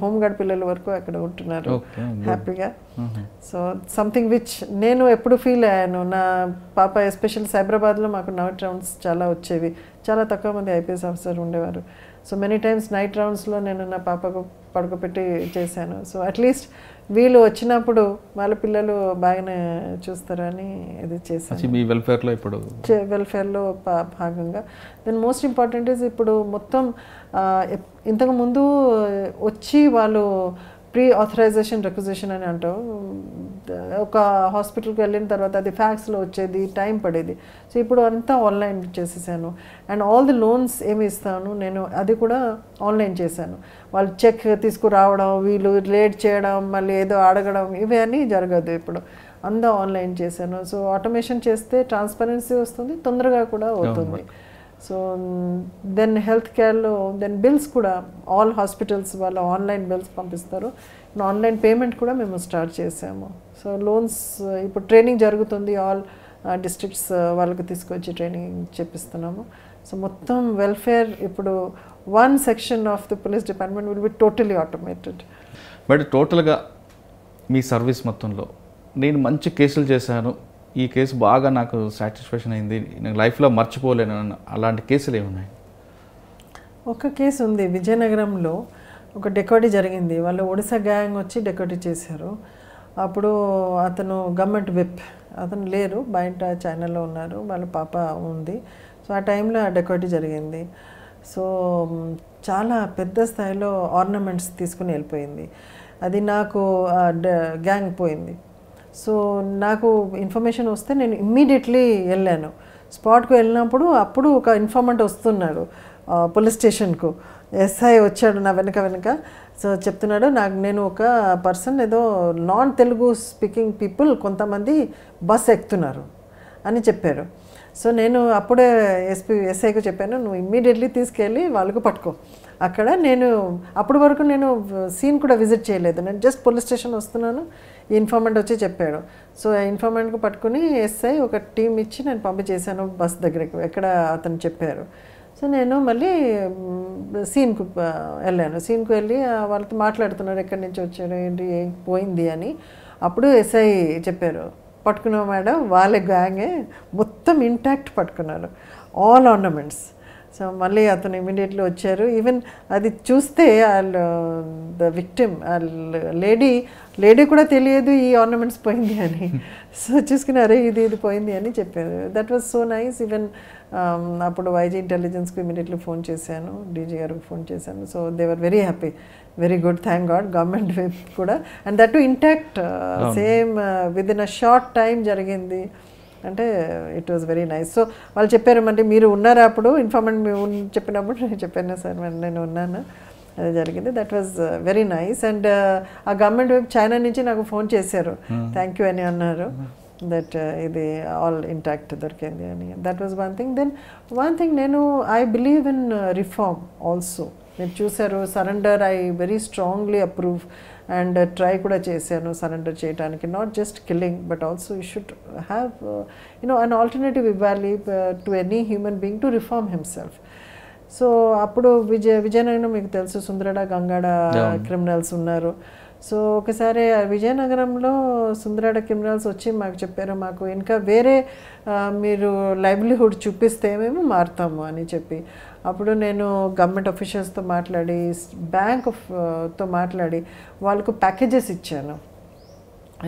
హోమ్ గార్డ్ పిల్లల వరకు అక్కడ ఉంటున్నారు. హ్యాపీగా. సో సంథింగ్ విచ్ నేను ఎప్పుడు ఫీల్ అయ్యాను. నా పాప ఎస్పెషల్ సైబరాబాద్లో మాకు నైట్ రౌండ్స్ చాలా వచ్చేవి. చాలా తక్కువ మంది ఐపీఎస్ ఆఫీసర్ ఉండేవారు. సో మెనీ టైమ్స్ నైట్ రౌండ్స్లో నేను నా పాపకు పడుకోబెట్టి చేశాను. సో అట్లీస్ట్ వీళ్ళు వచ్చినప్పుడు వాళ్ళ పిల్లలు బాగానే చూస్తారని ఇది చేశాను. మీ వెల్ఫేర్లో ఇప్పుడు? వెల్ఫేర్లో భాగంగా. దెన్ మోస్ట్ ఇంపార్టెంట్ ఇస్ ఇప్పుడు మొత్తం ఇంతకు ముందు వచ్చి వాళ్ళు ప్రీ ఆథరైజేషన్ రిక్వజిషన్ అని అంటాం ఒక హాస్పిటల్కి వెళ్ళిన తర్వాత అది ఫ్యాక్స్లో వచ్చేది టైం పడేది. సో ఇప్పుడు అంతా ఆన్లైన్ చేసేసాను. అండ్ ఆల్ ది లోన్స్ ఏమి ఇస్తాను? నేను అది కూడా ఆన్లైన్ చేశాను. వాళ్ళు చెక్ తీసుకురావడం వీళ్ళు లేట్ చేయడం మళ్ళీ ఏదో అడగడం ఇవన్నీ జరగదు ఇప్పుడు. అంతా ఆన్లైన్ చేశాను. సో ఆటోమేషన్ చేస్తే ట్రాన్స్పరెన్సీ వస్తుంది తొందరగా కూడా అవుతుంది. సో దెన్ హెల్త్ కేర్లో దెన్ బిల్స్ కూడా ఆల్ హాస్పిటల్స్ వాళ్ళ ఆన్లైన్ బిల్స్ పంపిస్తారు. ఆన్లైన్ పేమెంట్ కూడా మేము స్టార్ట్ చేసాము. సో లోన్స్ ఇప్పుడు ట్రైనింగ్ జరుగుతుంది ఆల్ డిస్ట్రిక్ట్స్ వాళ్ళకి తీసుకొచ్చి ట్రైనింగ్ చేపిస్తున్నాము. సో మొత్తం వెల్ఫేర్ ఇప్పుడు one section of the police department will be totally automated but టోటల్గా మీ సర్వీస్ మొత్తంలో నేను మంచి కేసులు చేశాను. ఈ కేసు బాగా నాకు సాటిస్ఫాక్షన్ అయింది. నేను లైఫ్లో మర్చిపోలేను. అలాంటి కేసులు ఏమున్నాయి ఒక కేసు ఉంది. విజయనగరంలో ఒక డెకోటీ జరిగింది. వాళ్ళు ఒడిశా గ్యాంగ్ వచ్చి డెకోటీ చేశారు. అప్పుడు అతను గవర్నమెంట్ విప్. అతను లేరు. బయట చైనాలో ఉన్నారు. వాళ్ళ పాప ఉంది. సో ఆ టైంలో ఆ డెకోటీ జరిగింది. సో చాలా పెద్ద స్థాయిలో ఆర్నమెంట్స్ తీసుకుని వెళ్ళిపోయింది. అది నాకు గ్యాంగ్ పోయింది. సో నాకు ఇన్ఫర్మేషన్ వస్తే నేను ఇమ్మీడియట్లీ వెళ్ళాను. స్పాట్కు వెళ్ళినప్పుడు అప్పుడు ఒక ఇన్ఫార్మెంట్ వస్తున్నాడు పోలీస్ స్టేషన్కు. ఎస్ఐ వచ్చాడు నా వెనక వెనక. సో చెప్తున్నాడు నాకు నేను ఒక పర్సన్ ఏదో నాన్ తెలుగు స్పీకింగ్ పీపుల్ కొంతమంది బస్ ఎక్కుతున్నారు అని చెప్పారు. సో నేను అప్పుడే ఎస్పీ ఎస్ఐకి చెప్పాను నువ్వు ఇమ్మీడియట్లీ తీసుకెళ్ళి వాళ్ళకు పట్టుకో. అక్కడ నేను అప్పటి వరకు నేను సీన్ కూడా విజిట్ చేయలేదు. నేను జస్ట్ పోలీస్ స్టేషన్ వస్తున్నాను ఈ ఇన్ఫార్మెంట్ వచ్చి చెప్పాడు. సో ఆ ఇన్ఫార్మెంట్కి పట్టుకుని ఎస్ఐ ఒక టీం ఇచ్చి నేను పంపించేశాను బస్ దగ్గరికి. ఎక్కడ అతను చెప్పారు. సో నేను మళ్ళీ సీన్కు వెళ్ళాను. సీన్కు వెళ్ళి వాళ్ళతో మాట్లాడుతున్నారు. ఎక్కడి నుంచి వచ్చారు? ఏంటి? పోయింది అని. అప్పుడు ఎస్ఐ చెప్పారు. పట్టుకున్నాం మేడం. వాళ్ళ గ్యాంగే మొత్తం ఇంటాక్ట్ పట్టుకున్నారు. ఆల్ ఆర్నమెంట్స్ సో మళ్ళీ అతను ఇమీడియట్లీ వచ్చారు. ఈవెన్ అది చూస్తే వాళ్ళు ద విక్టిమ్ లేడీ లేడీ కూడా తెలియదు ఈ ఆర్నమెంట్స్ పోయింది అని. సో చూసుకుని అరే ఇది ఇది పోయింది అని చెప్పారు. That was so nice even అప్పుడు వైజీ ఇంటెలిజెన్స్కి ఇమీడియట్లీ ఫోన్ చేశాను. డీజీ గారికి ఫోన్ చేశాను. So they were very happy very good thank God government కూడా. And that to intact same with in a short time జరిగింది. అంటే it was very nice so వాళ్ళు చెప్పారు అంటే మీరు ఉన్నారా అప్పుడు? ఇన్ఫార్మెంట్ చెప్పినప్పుడు నేను చెప్పాను సార్ నేను ఉన్నాను. అది జరిగింది. That was very nice and ఆ గవర్నమెంట్ వైపు చైనా నుంచి నాకు ఫోన్ చేశారు. థ్యాంక్ యూ అని అన్నారు. దట్ ఇది ఆల్ ఇంటాక్ట్ దొరికింది అని. That was one thing then one thing నేను I believe in reform also మీరు చూసారు surrender I very strongly approve and try కూడా చేశాను సరెండర్ చేయడానికి not just killing but also you should have you know an alternative ఇవ్వాలి to any human being to reform himself so అప్పుడు విజయ విజయనగరం మీకు తెలుసు సుందరడ గంగాడ క్రిమినల్స్ ఉన్నారు. సో ఒకసారి విజయనగరంలో సుందరడ క్రిమినల్స్ వచ్చి మాకు చెప్పారు మాకు ఇంకా వేరే మీరు లైవ్లీహుడ్ చూపిస్తే మేము మారుతాము అని చెప్పి. అప్పుడు నేను గవర్నమెంట్ ఆఫీషియల్స్తో మాట్లాడి బ్యాంక్ uh, తో మాట్లాడి వాళ్ళకు ప్యాకేజెస్ ఇచ్చాను.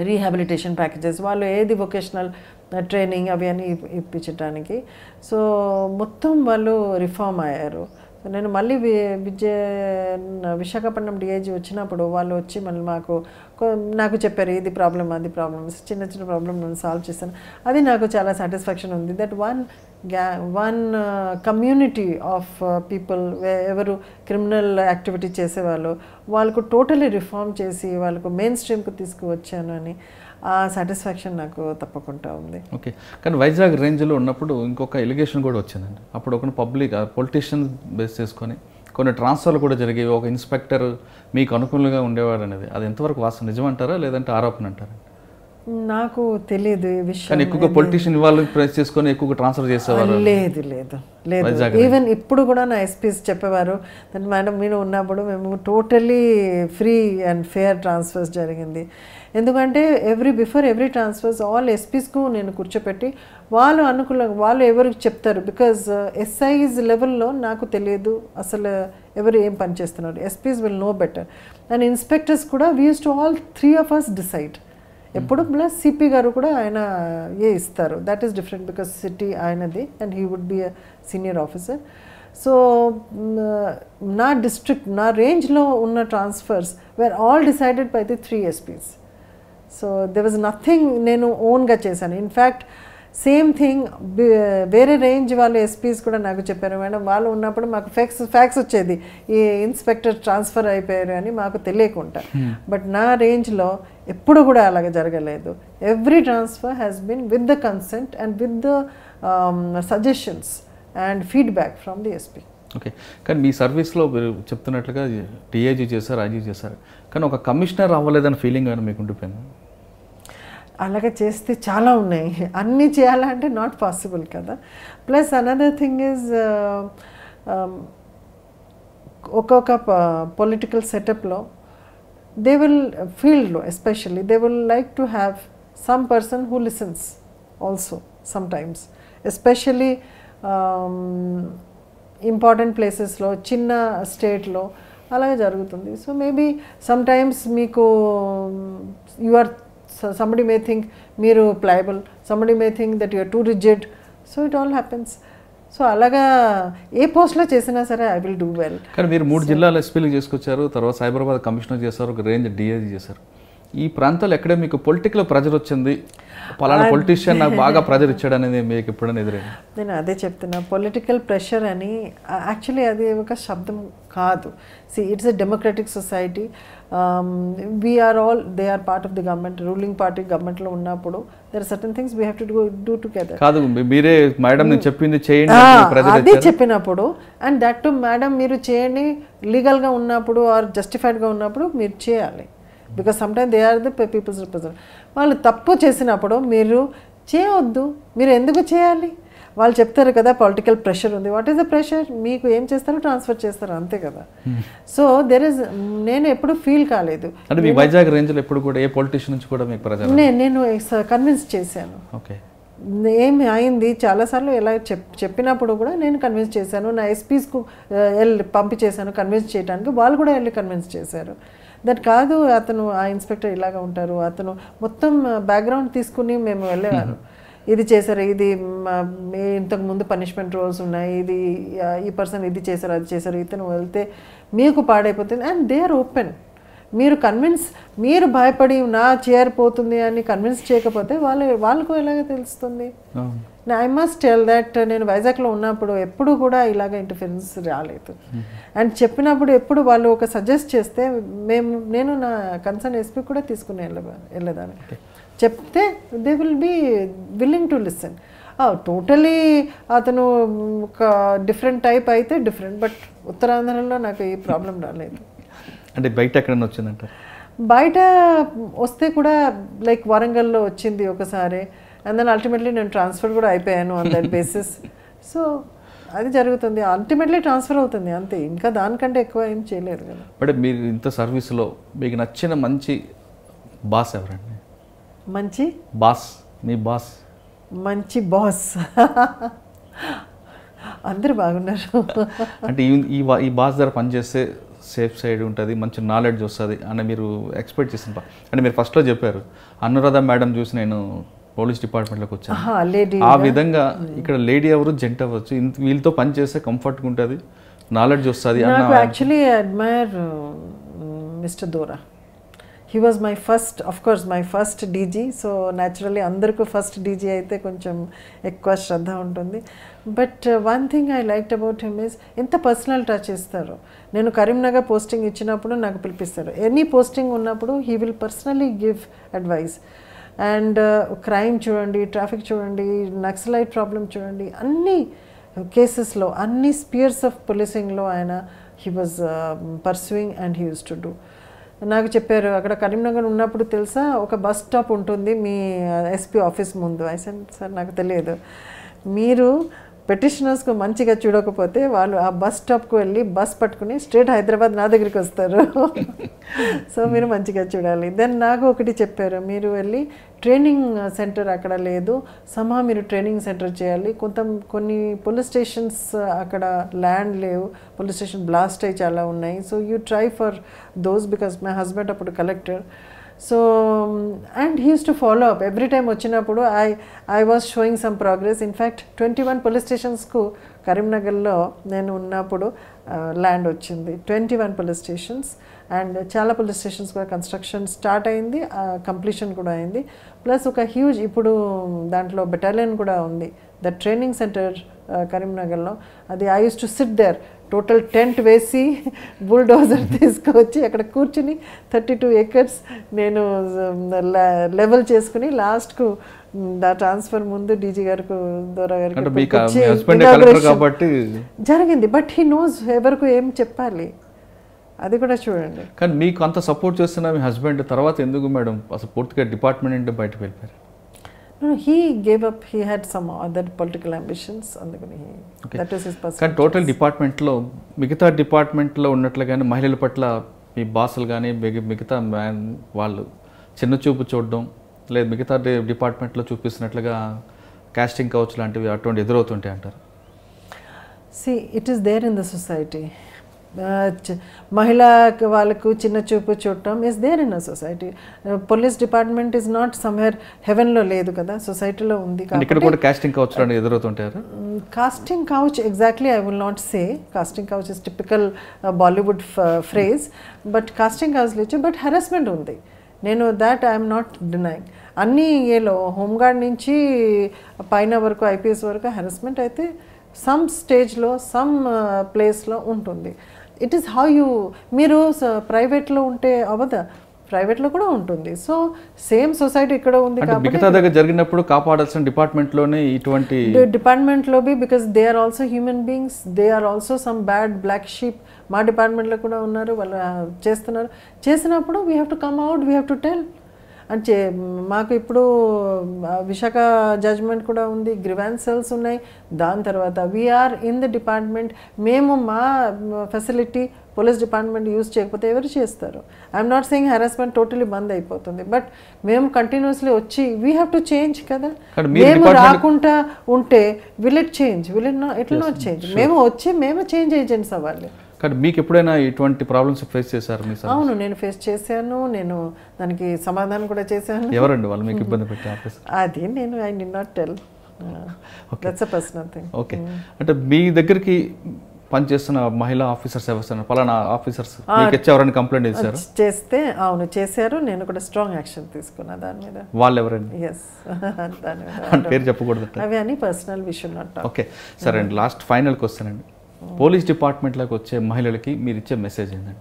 రీహాబిలిటేషన్ ప్యాకేజెస్ వాళ్ళు ఏది వొకేషనల్ ట్రైనింగ్ uh, అవి అని ఇప్పించడానికి సో మొత్తం వాళ్ళు రిఫార్మ్ అయ్యారు. నేను మళ్ళీ విజయ విశాఖపట్నం డిఐజీ వచ్చినప్పుడు వాళ్ళు వచ్చి మళ్ళీ మాకు నాకు చెప్పారు ఇది ప్రాబ్లం అది ప్రాబ్లమ్ చిన్న చిన్న ప్రాబ్లమ్ నేను సాల్వ్ చేశాను. అది నాకు చాలా సాటిస్ఫాక్షన్ ఉంది. That one one community of people ఎవరు క్రిమినల్ యాక్టివిటీ చేసేవాళ్ళు వాళ్ళకు టోటలీ రిఫార్మ్ చేసి వాళ్ళకు మెయిన్ స్ట్రీమ్కి తీసుకువచ్చాను అని ఆ సాటిస్ఫాక్షన్ నాకు తప్పకుండా ఉంది. ఓకే. కానీ వైజాగ్ రేంజ్లో ఉన్నప్పుడు ఇంకొక ఎలిగేషన్ కూడా వచ్చిందండి. అప్పుడు ఒక పబ్లిక్ పొలిటీషియన్ బేస్ చేసుకొని కొన్ని ట్రాన్స్ఫర్లు కూడా జరిగేవి. ఒక ఇన్స్పెక్టర్ మీకు అనుకూలంగా ఉండేవాడు అనేది. అది ఎంతవరకు వాస్తవం? నిజమంటారా? లేదంటే ఆరోపణ అంటారా? నాకు తెలియదు ఈ విషయం ఎక్కువగా పొలిటీషియన్ ఇన్వాల్వ్ ప్రెస్ చేసుకొని ఎక్కువగా ట్రాన్స్ఫర్ చేసేవారు. లేదు లేదు లేదు. ఈవెన్ ఇప్పుడు కూడా నా ఎస్పీస్ చెప్పేవారు దట్ మేడం మీరు ఉన్నప్పుడు మేము totally free and fair transfers జరిగింది. ఎందుకంటే every before every transfers all ఎస్పీస్కు నేను కూర్చోపెట్టి వాళ్ళు అనుకూల వాళ్ళు ఎవరికి చెప్తారు? బికాజ్ ఎస్ఐస్ లెవెల్లో నాకు తెలియదు అసలు ఎవరు ఏం పని చేస్తున్నారు. SPs will know better and inspectors కూడా వీస్ to all three of us decide Hmm. ఎప్పుడు ప్లస్ సిపి గారు కూడా ఆయన ఏ ఇస్తారు. That is different because city ఆయనది and he would be a senior officer so నా డిస్ట్రిక్ట్ నా రేంజ్లో ఉన్న transfers were all decided by the three SPs so there was nothing నేను ఓన్గా చేశాను. ఇన్ఫ్యాక్ట్ సేమ్ థింగ్ వేరే రేంజ్ వాళ్ళు ఎస్పీస్ కూడా నాకు చెప్పారు. మేడం వాళ్ళు ఉన్నప్పుడు మాకు ఫ్యాక్స్ ఫ్యాక్స్ వచ్చేది. ఈ ఇన్స్పెక్టర్ ట్రాన్స్ఫర్ అయిపోయారు అని మాకు తెలియకుండా. బట్ నా రేంజ్లో ఎప్పుడు కూడా అలాగ జరగలేదు. Every transfer has been with the consent and with the suggestions and feedback from the SP okay కానీ మీ సర్వీస్లో మీరు చెప్తున్నట్లుగా టీఏజీ చేశారు ఐజీ చేశారు. కానీ ఒక కమిషనర్ అవ్వలేదని ఫీలింగ్ కానీ మీకు ఉండిపోయింది అలాగే చేస్తే చాలా ఉన్నాయి. అన్నీ చేయాలంటే నాట్ పాసిబుల్ కదా. ప్లస్ అనదర్ థింగ్ ఈజ్ ఒక్కొక్క పొలిటికల్ సెటప్లో దే విల్ ఫీల్డ్లో especially they will like to have some person who listens also sometimes especially important ప్లేసెస్లో చిన్న స్టేట్లో అలాగే జరుగుతుంది. సో మేబీ సమ్ టైమ్స్ మీకు um, you are somebody may think మీరు pliable somebody may think that you are too rigid. So it all happens so అలాగా ఏ పోస్ట్లో చేసినా సరే ఐ విల్ డూ వెల్ కానీ మీరు మూడు జిల్లాల ఎస్పీలు చేసుకొచ్చారు. తర్వాత సైబరాబాద్ కమిషనర్ చేశారు. ఒక రేంజ్ డిఐజీ చేశారు. ఈ ప్రాంతాలు ఎక్కడే మీకు పొలిటికల్ ప్రెజర్ వచ్చింది. పలానా పొలిటీషియన్ నాకు బాగా ప్రెజర్ ఇచ్చాడు అనేది మీకు ఎప్పుడైనా ఎదురైంది? నేను అదే చెప్తున్నా. పొలిటికల్ ప్రెషర్ అని యాక్చువల్లీ అది ఒక శబ్దం కాదు. See it's a democratic society we're all they are part of the government ruling party గవర్నమెంట్లో ఉన్నప్పుడు there certain things we have to do do together కాదు మీరే మేడం నేను చెప్పింది చేయండి అదే చెప్పినప్పుడు అండ్ దట్ టు మేడం మీరు చేయండి లీగల్గా ఉన్నప్పుడు ఆర్ జస్టిఫైడ్గా ఉన్నప్పుడు మీరు చేయాలి. Because some time they are the peoples represent వాళ్ళు తప్పు చేసినప్పుడు మీరు చేయవద్దు. మీరు ఎందుకు చేయాలి? వాళ్ళు చెప్తారు కదా పొలిటికల్ ప్రెషర్ ఉంది. వాట్ ఈస్ ద ప్రెషర్ మీకు ఏం చేస్తారో? ట్రాన్స్ఫర్ చేస్తారు. అంతే కదా. సో దెర్ ఇస్ నేను ఎప్పుడు ఫీల్ కాలేదు. అంటే మీ వైజాగ్ రేంజ్లో ఎప్పుడు కూడా ఏ పొలిటీషియన్ నుంచి కూడా మీకు ప్రజలు నేను కన్విన్స్ చేశాను. ఓకే ఏమి అయింది? చాలాసార్లు ఎలా చెప్ చెప్పినప్పుడు కూడా నేను కన్విన్స్ చేశాను. నా ఎస్పీస్కు వెళ్ళి పంపించేశాను. కన్విన్స్ చేయడానికి వాళ్ళు కూడా వెళ్ళి కన్విన్స్ చేశారు. దట్ కాదు అతను ఆ ఇన్స్పెక్టర్ ఇలాగా ఉంటారు. అతను మొత్తం బ్యాక్గ్రౌండ్ తీసుకుని మేము వెళ్ళేవారు ఇది చేశారు ఇది ఇంతకు ముందు పనిష్మెంట్ రోల్స్ ఉన్నాయి ఇది ఈ పర్సన్ ఇది చేశారు అది చేశారు ఇతను వెళ్తే మీకు పాడైపోతుంది. అండ్ దే ఆర్ ఓపెన్ మీరు కన్విన్స్ మీరు భయపడి నా చైర్ పోతుంది అని కన్విన్స్ చేయకపోతే వాళ్ళు వాళ్ళకు ఎలాగ తెలుస్తుంది? ఐ మస్ట్ టెల్ దట్ నేను వైజాగ్లో ఉన్నప్పుడు ఎప్పుడు కూడా ఇలాగ ఇంటర్ఫరెన్స్ రాలేదు. అండ్ చెప్పినప్పుడు ఎప్పుడు వాళ్ళు ఒక సజెస్ట్ చేస్తే మేము నేను నా కన్సర్న్ ఎస్పీ కూడా తీసుకుని వెళ్ళ వెళ్ళేదాన్ని. చెప్తే they will be willing to listen totally అతను ఒక డిఫరెంట్ టైప్ అయితే డిఫరెంట్ బట్ ఉత్తరాంధ్రలో నాకు ఈ ప్రాబ్లం రాలేదు. అంటే బయట ఎక్కడైనా వచ్చిందంట బయట వస్తే కూడా లైక్ వరంగల్లో వచ్చింది ఒకసారి. అండ్ దెన్ అల్టిమేట్లీ నేను ట్రాన్స్ఫర్ కూడా అయిపోయాను ఆన్ దట్ బేసిస్ సో అది జరుగుతుంది. అల్టిమేట్లీ ట్రాన్స్ఫర్ అవుతుంది అంతే. ఇంకా దానికంటే ఎక్కువ ఏం చేయలేరు కదా. బట్ మీరు ఇంత సర్వీస్లో మీకు నచ్చిన మంచి బాస్ ఎవరండి? మంచి? బాస్ మీ బాస్ మంచి బాస్ అందరూ బాగున్నారు. అంటే ఈ- ఈ బాస్ దగ్గర పనిచేస్తే సేఫ్ సైడ్ ఉంటుంది మంచి నాలెడ్జ్ వస్తుంది అని మీరు ఎక్స్పెక్ట్ చేసిన అంటే మీరు ఫస్ట్లో చెప్పారు. అనురాధ మేడం చూసి నేను పోలీస్ డిపార్ట్మెంట్లోకి వచ్చాను. ఆ విధంగా ఇక్కడ లేడీ ఎవరు జెంట్ అవ్వచ్చు వీళ్ళతో పని చేస్తే కంఫర్ట్గా ఉంటుంది నాలెడ్జ్ వస్తుంది actually admire mister Dora. He was my first of course my first DG so naturally అందరికీ ఫస్ట్ డీజీ అయితే కొంచెం ఎక్కువ శ్రద్ధ ఉంటుంది. But one thing I like about him is ఎంత పర్సనల్ టచ్ ఇస్తారు. నేను కరీంనగర్ పోస్టింగ్ ఇచ్చినప్పుడు నాకు పిలిపిస్తారు. ఎనీ పోస్టింగ్ ఉన్నప్పుడు he will personally give advice and uh, crime చూడండి ట్రాఫిక్ చూడండి నక్సలైట్ ప్రాబ్లం చూడండి అన్ని కేసెస్లో అన్ని స్పియర్స్ ఆఫ్ పోలీసింగ్లో ఆయన he was pursuing and he used to do నాకు చెప్పారు అక్కడ కరీంనగర్ ఉన్నప్పుడు తెలుసా ఒక బస్ స్టాప్ ఉంటుంది మీ uh, ఎస్పీ ఆఫీస్ ముందు. ఐ సెన్ సార్ నాకు తెలియదు. మీరు పెటిషనర్స్కు మంచిగా చూడకపోతే వాళ్ళు ఆ బస్ స్టాప్కు వెళ్ళి బస్ పట్టుకుని స్ట్రేట్ హైదరాబాద్ నా దగ్గరికి వస్తారు. సో మీరు మంచిగా చూడాలి. దెన్ నాకు ఒకటి చెప్పారు. మీరు వెళ్ళి ట్రైనింగ్ సెంటర్ అక్కడ లేదు. సమా మీరు ట్రైనింగ్ సెంటర్ చేయాలి. కొంత కొన్ని పోలీస్ స్టేషన్స్ అక్కడ ల్యాండ్ లేవు. పోలీస్ స్టేషన్ బ్లాస్ట్ అయ్యి చాలా ఉన్నాయి. So you try for those because my husband అప్పుడు collector so and he's to follow up every time వచ్చినప్పుడు I I was showing some progress in fact twenty one police స్టేషన్స్కు కరీంనగర్లో నేను ఉన్నప్పుడు land వచ్చింది. Twenty one police stations and చాలా police stations కూడా construction start అయింది. Completion కూడా అయింది. ప్లస్ ఒక హ్యూజ్ ఇప్పుడు దాంట్లో బెటాలియన్ కూడా ఉంది. ద ట్రైనింగ్ సెంటర్ కరీంనగర్లో. అది I used to sit there total tent వేసి బుల్డోజర్ తీసుకొచ్చి అక్కడ కూర్చుని థర్టీ టూ ఏకర్స్ నేను లెవెల్ చేసుకుని లాస్ట్కు దా ట్రాన్స్ఫర్ ముందు డీజీ గారికి దొర గారికి జరిగింది. బట్ హీ నోస్ ఎవరికి ఏం చెప్పాలి. అది కూడా చూడండి. కానీ మీకు అంత సపోర్ట్ చేస్తున్న మీ హస్బెండ్ తర్వాత ఎందుకు మేడం? అసలు పూర్తిగా డిపార్ట్మెంట్ నుండి బయటకు వెళ్ళిపోయారు. He gave up he had some other political ambitions అందుకని. దట్ ఈస్ హిస్ కానీ టోటల్ డిపార్ట్మెంట్లో మిగతా డిపార్ట్మెంట్లో ఉన్నట్లుగానే మహిళల పట్ల మీ బాసులు కానీ మిగ- మిగతా మ్యాన్ వాళ్ళు చిన్న చూపు చూడడం లేదు మిగతా డిపార్ట్మెంట్లో చూపిస్తున్నట్లుగా కాస్టింగ్ కౌచ్ లాంటివి అటువంటి ఎదురవుతుంటాయి అంటారు see it is there in the society మహిళా వాళ్ళకు చిన్న చూపు చూడటం is there in the society police department is not somewhere హెవెన్లో లేదు కదా సొసైటీలో ఉంది అండ్ ఇక్కడ కూడా casting couch ఎదురవుతుంటారు casting couch exactly I will not say casting couch is typical Bollywood phrase but casting couch లేచు but harassment ఉంది. నేను that I'm not denying అన్ని ఏలో హోంగార్డ్ నుంచి పైన వరకు ఐపీఎస్ వరకు హెరాస్మెంట్ అయితే సమ్ స్టేజ్లో సమ్ ప్లేస్లో ఉంటుంది. ఇట్ ఈస్ హౌ యూ మీరు ప్రైవేట్లో ఉంటే అవదా? ప్రైవేట్లో కూడా ఉంటుంది. సో సేమ్ సొసైటీ ఇక్కడ ఉంది మిగతా దగ్గర జరిగినప్పుడు కాపాడాల్సిన డిపార్ట్మెంట్లోనే ఇటువంటి డిపార్ట్మెంట్లో B because they are also human beings they are also some bad black sheep మా డిపార్ట్మెంట్లో కూడా ఉన్నారు వాళ్ళు చేస్తున్నారు. చేసినప్పుడు we have to come out we have to tell అంటే మాకు ఇప్పుడు విశాఖ జడ్జ్మెంట్ కూడా ఉంది గ్రివాన్సల్స్ ఉన్నాయి. దాని తర్వాత వీఆర్ ఇన్ ద డిపార్ట్మెంట్ మేము మా ఫెసిలిటీ పోలీస్ డిపార్ట్మెంట్ యూజ్ చేయకపోతే ఎవరు చేస్తారు? I'm not saying harassment totally బంద్ అయిపోతుంది. బట్ మేము కంటిన్యూస్లీ వచ్చి వీ హ్యావ్ టు చేంజ్ కదా. మేము రాకుండా ఉంటే will it change will it not it not change మేము వచ్చి మేము చేంజ్ ఏజెంట్స్ అవ్వాలి. కానీ మీకు ఎప్పుడైనా ఇటువంటి ప్రాబ్లమ్స్ ఫేస్ చేశారు మీ సార్ అవును నేను ఫేస్ చేశాను నేను దానికి సమాధానం కూడా చేశాను. ఎవరండి వాళ్ళు? మీకు ఇబ్బంది పెట్టే ఆఫీసర్ అది నేను I did not tell that's a personal thing okay అంటే మీ దగ్గరికి పనిచేస్తున్న మహిళా ఆఫీసర్స్ ఎవరు పలానా ఆఫీసర్స్ ఎవరైనా కంప్లైంట్ చేశారు? చేస్తే అవును చేశారు. నేను కూడా స్ట్రాంగ్ యాక్షన్ తీసుకున్నా దాని మీద. వాళ్ళు ఎవరండి ఎస్ దాని మీద పేరు చెప్పకూడదు అవి అని పర్సనల్ విషయం నాట్ ఓకే సరే అండి లాస్ట్ ఫైనల్కి వస్తానండి పోలీస్ డిపార్ట్మెంట్లోకి వచ్చే మహిళలకి మీరు ఇచ్చే మెసేజ్ ఏంటండి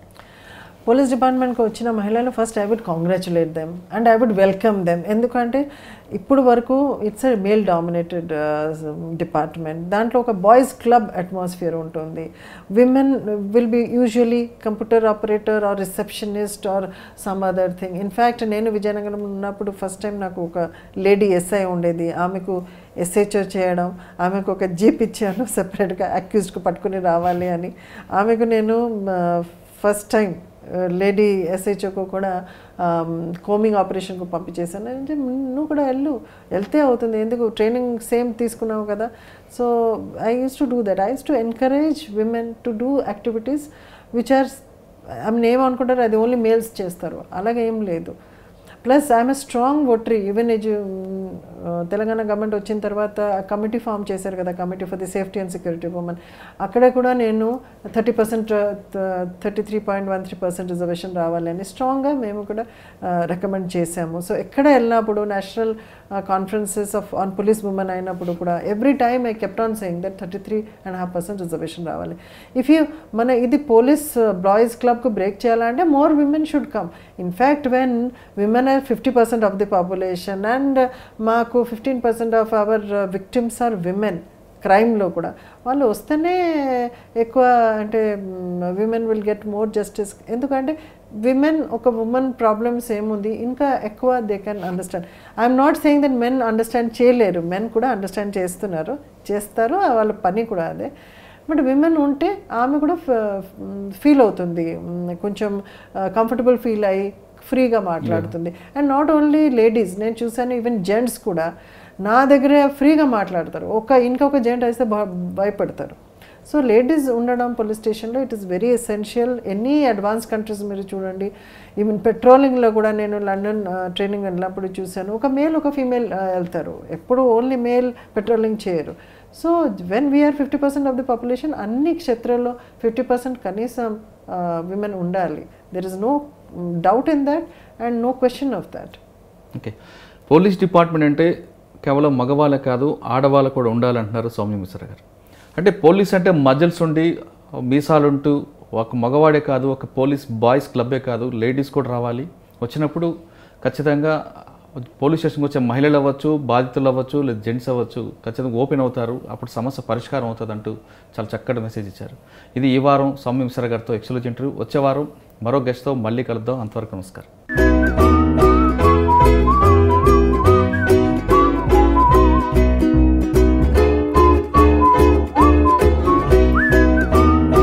పోలీస్ డిపార్ట్మెంట్కి వచ్చిన మహిళలు first I would congratulate them and I would welcome them. ఎందుకంటే ఇప్పుడు వరకు it's a male dominated department. దాంట్లో ఒక బాయ్స్ క్లబ్ అట్మాస్ఫియర్ ఉంటుంది. Women will be usually computer operator or receptionist or some other thing. In fact నేను విజయనగరం ఉన్నప్పుడు first time నాకు ఒక లేడీ ఎస్ఐ ఉండేది. ఆమెకు ఎస్హెచ్ఓ చేయడం ఆమెకు ఒక జీప్ ఇచ్చాను సెపరేట్గా అక్యూజ్డ్కి పట్టుకుని రావాలి అని. ఆమెకు నేను ఫస్ట్ టైం లేడీ ఎస్హెచ్ఓకు కూడా కోమింగ్ ఆపరేషన్కు పంపించేశాను. అంటే నువ్వు కూడా వెళ్ళు వెళ్తే అవుతుంది ఎందుకు? ట్రైనింగ్ సేమ్ తీసుకున్నావు కదా. So I used to do that. I used to encourage women to do activities which are I mean ఏమనుకుంటారు అది ఓన్లీ మేల్స్ చేస్తారు. అలాగే ఏం లేదు. Plus I'm a strong votary even ఎజు Telangana government వచ్చిన తర్వాత కమిటీ ఫామ్ చేశారు కదా committee for the safety and security women అక్కడ కూడా నేను thirty percent thirty three point one three percent reservation రావాలని స్ట్రాంగ్గా మేము కూడా రికమెండ్ చేశాము. సో ఎక్కడ వెళ్ళినప్పుడు national conferences of on police women అయినప్పుడు కూడా every time I kept on saying that thirty three and half percent reservation రావాలి. ఇఫ్ యూ మన ఇది పోలీస్ బాయ్స్ క్లబ్కు బ్రేక్ చేయాలంటే more women should come in fact when women fifty percent of the population and మాకు fifteen percent of our victims are women క్రైమ్లో కూడా. వాళ్ళు వస్తేనే ఎక్కువ అంటే women will get more justice ఎందుకంటే విమెన్ ఒక ఉమెన్ ప్రాబ్లమ్స్ ఏముంది? ఇంకా ఎక్కువ they can understand I'm not saying that men understand చేయలేరు. మెన్ కూడా అండర్స్టాండ్ చేస్తున్నారు. చేస్తారు. వాళ్ళ పని కూడా అదే. బట్ విమెన్ ఉంటే ఆమె కూడా ఫీల్ అవుతుంది. కొంచెం కంఫర్టబుల్ ఫీల్ అయ్యి ఫ్రీగా మాట్లాడుతుంది. అండ్ నాట్ ఓన్లీ లేడీస్ నేను చూసాను ఈవెన్ జెంట్స్ కూడా నా దగ్గర ఫ్రీగా మాట్లాడతారు. ఒక ఇంకొక జెంట్ అయితే భయపడతారు. సో లేడీస్ ఉండడం పోలీస్ స్టేషన్లో it is very essential any advance countries మీరు చూడండి. ఈవెన్ పెట్రోలింగ్లో కూడా నేను లండన్ ట్రైనింగ్ వెళ్ళినప్పుడు చూశాను. ఒక మేల్ ఒక ఫీమేల్ వెళ్తారు. ఎప్పుడు ఓన్లీ మేల్ పెట్రోలింగ్ చేయరు. So when we're fifty percent of the population అన్ని క్షేత్రాల్లో ఫిఫ్టీ పర్సెంట్ కనీసం విమెన్ ఉండాలి. There is no doubt in that and no question of that okay police department అంటే కేవలం మగవాళ్ళే కాదు ఆడవాళ్ళు కూడా ఉండాలంటున్నారు సౌమ్య మిశ్రా గారు. అంటే పోలీస్ అంటే మజల్స్ ఉండి మీసాలుంటూ ఒక మగవాడే కాదు ఒక పోలీస్ బాయ్స్ క్లబ్బే కాదు లేడీస్ కూడా రావాలి. వచ్చినప్పుడు ఖచ్చితంగా పోలీస్ స్టేషన్కి వచ్చే మహిళలు అవ్వచ్చు బాధితులు అవ్వచ్చు లేదా జెంట్స్ అవ్వచ్చు ఖచ్చితంగా ఓపెన్ అవుతారు. అప్పుడు సమస్య పరిష్కారం అవుతుంది అంటూ చాలా చక్కటి మెసేజ్ ఇచ్చారు. ఇది ఈ వారం సౌమ్య మిశ్రా గారితో ఎక్సలెంట్ ఇంటర్వ్యూ వచ్చే వారం మరో గెస్ట్తో మళ్ళీ కలుద్దాం. అంతవరకు నమస్కారం.